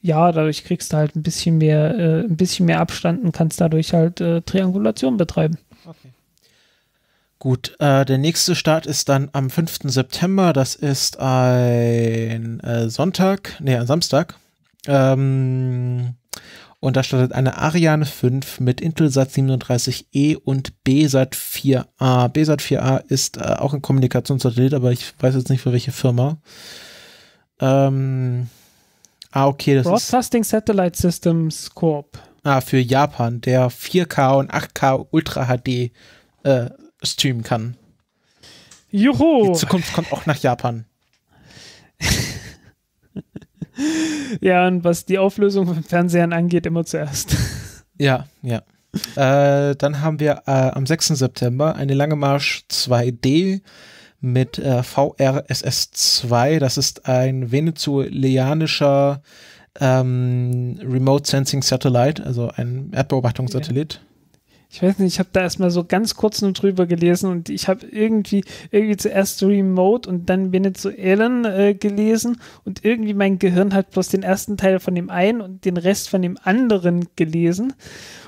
ja, dadurch kriegst du halt ein bisschen mehr, äh, ein bisschen mehr Abstand und kannst dadurch halt äh, Triangulation betreiben. Gut, äh, der nächste Start ist dann am 5. September. Das ist ein äh, Sonntag, nee, ein Samstag. Ähm, und da startet eine Ariane 5 mit Intelsat 37E und BSat 4A. BSat 4A ist äh, auch ein Kommunikationssatellit, aber ich weiß jetzt nicht für welche Firma. Ähm, ah, okay, das ist Broadcasting Satellite Systems Corp. ah, für Japan, der 4K und 8K Ultra HD äh, streamen kann. Juhu! Die Zukunft kommt auch nach Japan. Ja, und was die Auflösung von Fernsehern angeht, immer zuerst. Ja, ja. äh, dann haben wir äh, am 6. September eine Lange Marsch 2D mit äh, VRSS2. Das ist ein venezuelanischer ähm, Remote Sensing Satellite, also ein Erdbeobachtungssatellit. Ich weiß nicht, ich habe da erstmal so ganz kurz nur drüber gelesen und ich habe irgendwie, irgendwie zuerst Remote und dann Venezuelan äh, gelesen und irgendwie mein Gehirn hat bloß den ersten Teil von dem einen und den Rest von dem anderen gelesen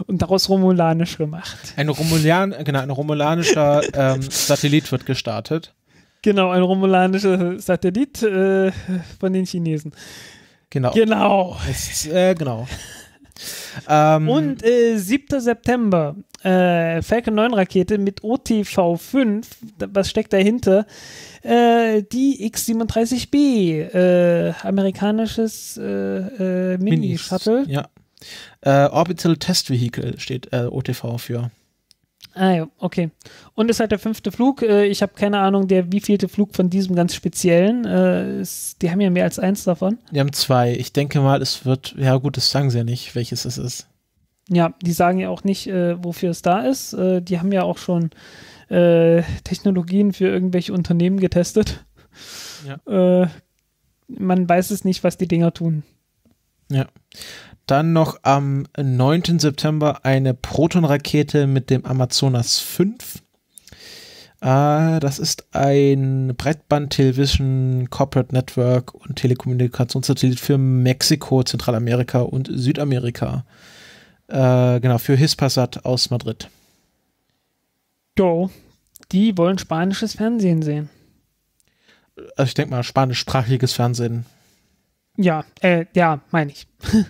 und daraus Romulanisch gemacht. Ein Romulan, genau, ein romulanischer ähm, Satellit wird gestartet. Genau, ein romulanischer Satellit äh, von den Chinesen. Genau. Genau. Es, äh, genau. ähm, Und äh, 7. September, äh, Falcon 9 Rakete mit OTV5, da- was steckt dahinter? Äh, die X-37B, äh, amerikanisches Mini-Shuttle. Ja. Orbital Test Vehicle steht OTV für. Ah ja, okay. Und es ist halt der fünfte Flug. Äh, ich habe keine Ahnung, der wievielte Flug von diesem ganz speziellen. Äh, es, die haben ja mehr als eins davon. Wir haben zwei. Ich denke mal, es wird, ja gut, das sagen sie ja nicht, welches es ist. Ja, die sagen ja auch nicht, äh, wofür es da ist. Äh, die haben ja auch schon äh, Technologien für irgendwelche Unternehmen getestet. Äh, man weiß es nicht, was die Dinger tun. Dann noch am 9. September eine Proton-Rakete mit dem Amazonas 5. Äh, das ist ein Breitband-Television, Corporate Network und Telekommunikationssatellit für Mexiko, Zentralamerika und Südamerika. Äh, genau, für Hispasat aus Madrid. Jo, die wollen spanisches Fernsehen sehen. Also ich denke mal, spanischsprachiges Fernsehen. Ja, äh, ja, meine ich.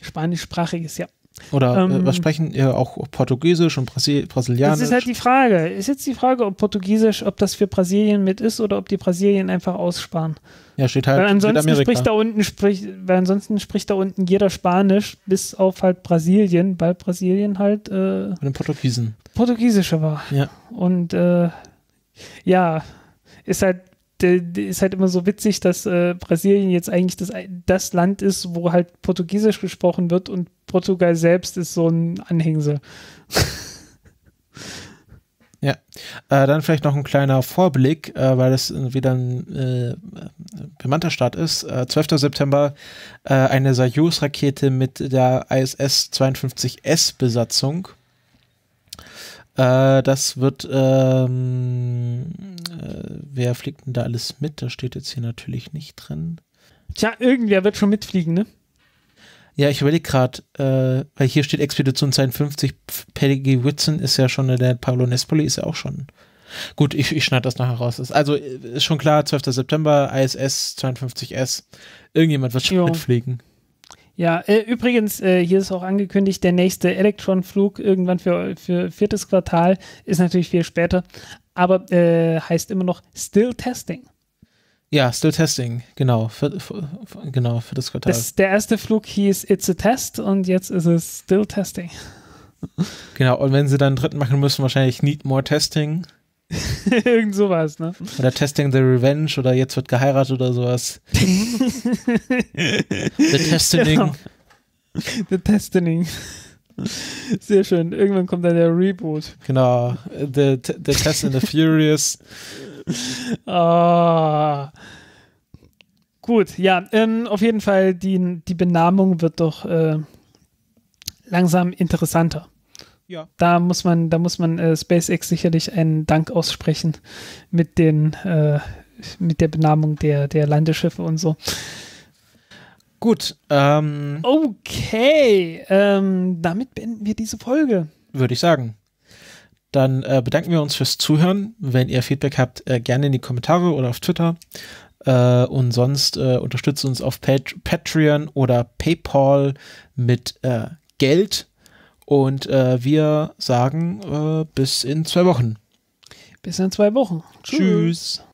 Spanischsprachiges, ja. Oder Ähm, äh, was sprechen ihr auch Portugiesisch und Brasil Brasilianisch? Das ist halt die Frage. Ist jetzt die Frage, ob Portugiesisch, ob das für Brasilien mit ist oder ob die Brasilien einfach aussparen. ja, steht halt Weil ansonsten spricht da unten, spricht, weil ansonsten spricht da unten jeder Spanisch, bis auf halt Brasilien, weil Brasilien halt äh, den Portugiesen. Portugiesische war. Ja. Und äh, ja, ist halt ist halt immer so witzig, dass äh, Brasilien jetzt eigentlich das, das Land ist, wo halt Portugiesisch gesprochen wird und Portugal selbst ist so ein Anhängsel. Ja, äh, dann vielleicht noch ein kleiner Vorblick, äh, weil das wieder ein äh, bemannter Start ist. Äh, 12. September äh, eine Soyuz-Rakete mit der ISS 52S-Besatzung. Äh, das wird, ähm, äh, wer fliegt denn da alles mit? Das steht jetzt hier natürlich nicht drin. Tja, irgendwer wird schon mitfliegen, ne? Ja, ich überlege gerade, äh, weil hier steht Expedition 52, Peggy Whitson ist ja schon, der Paolo Nespoli ist ja auch schon. Gut, ich, ich schneide das nachher raus. Also äh, ist schon klar, 12. September, ISS 52S. Irgendjemand wird schon Jo. mitfliegen. Ja, äh, übrigens, äh, hier ist auch angekündigt, der nächste Elektron-Flug irgendwann für, für viertes Quartal ist natürlich viel später, aber äh, heißt immer noch Still Testing. Ja, Still Testing, genau, für, für, für, genau, für das Quartal. Das, der erste Flug hieß It's a Test und jetzt ist es Still Testing. genau, und wenn sie dann einen dritten machen müssen, wahrscheinlich Need More Testing Irgend sowas, ne? oder Testing the Revenge oder jetzt wird geheiratet oder sowas. the Testing. Genau. The Testing. Sehr schön. Irgendwann kommt dann der Reboot. Genau, the, the Test and the Furious. Ah. Gut, ja, ähm, auf jeden Fall, die, die Benamung wird doch äh, langsam interessanter. Ja. Da muss man, da muss man äh, SpaceX sicherlich einen Dank aussprechen mit den, äh, mit der Benamung der, der Landeschiffe und so. Gut, ähm, Okay, ähm, damit beenden wir diese Folge. würde ich sagen. Dann äh, bedanken wir uns fürs Zuhören. Wenn ihr Feedback habt, äh, gerne in die Kommentare oder auf Twitter. Äh, und sonst äh, unterstützt uns auf Pat Patreon oder PayPal mit äh, Geld. Und äh, wir sagen äh, bis in zwei Wochen. Bis in zwei Wochen. Tschüss.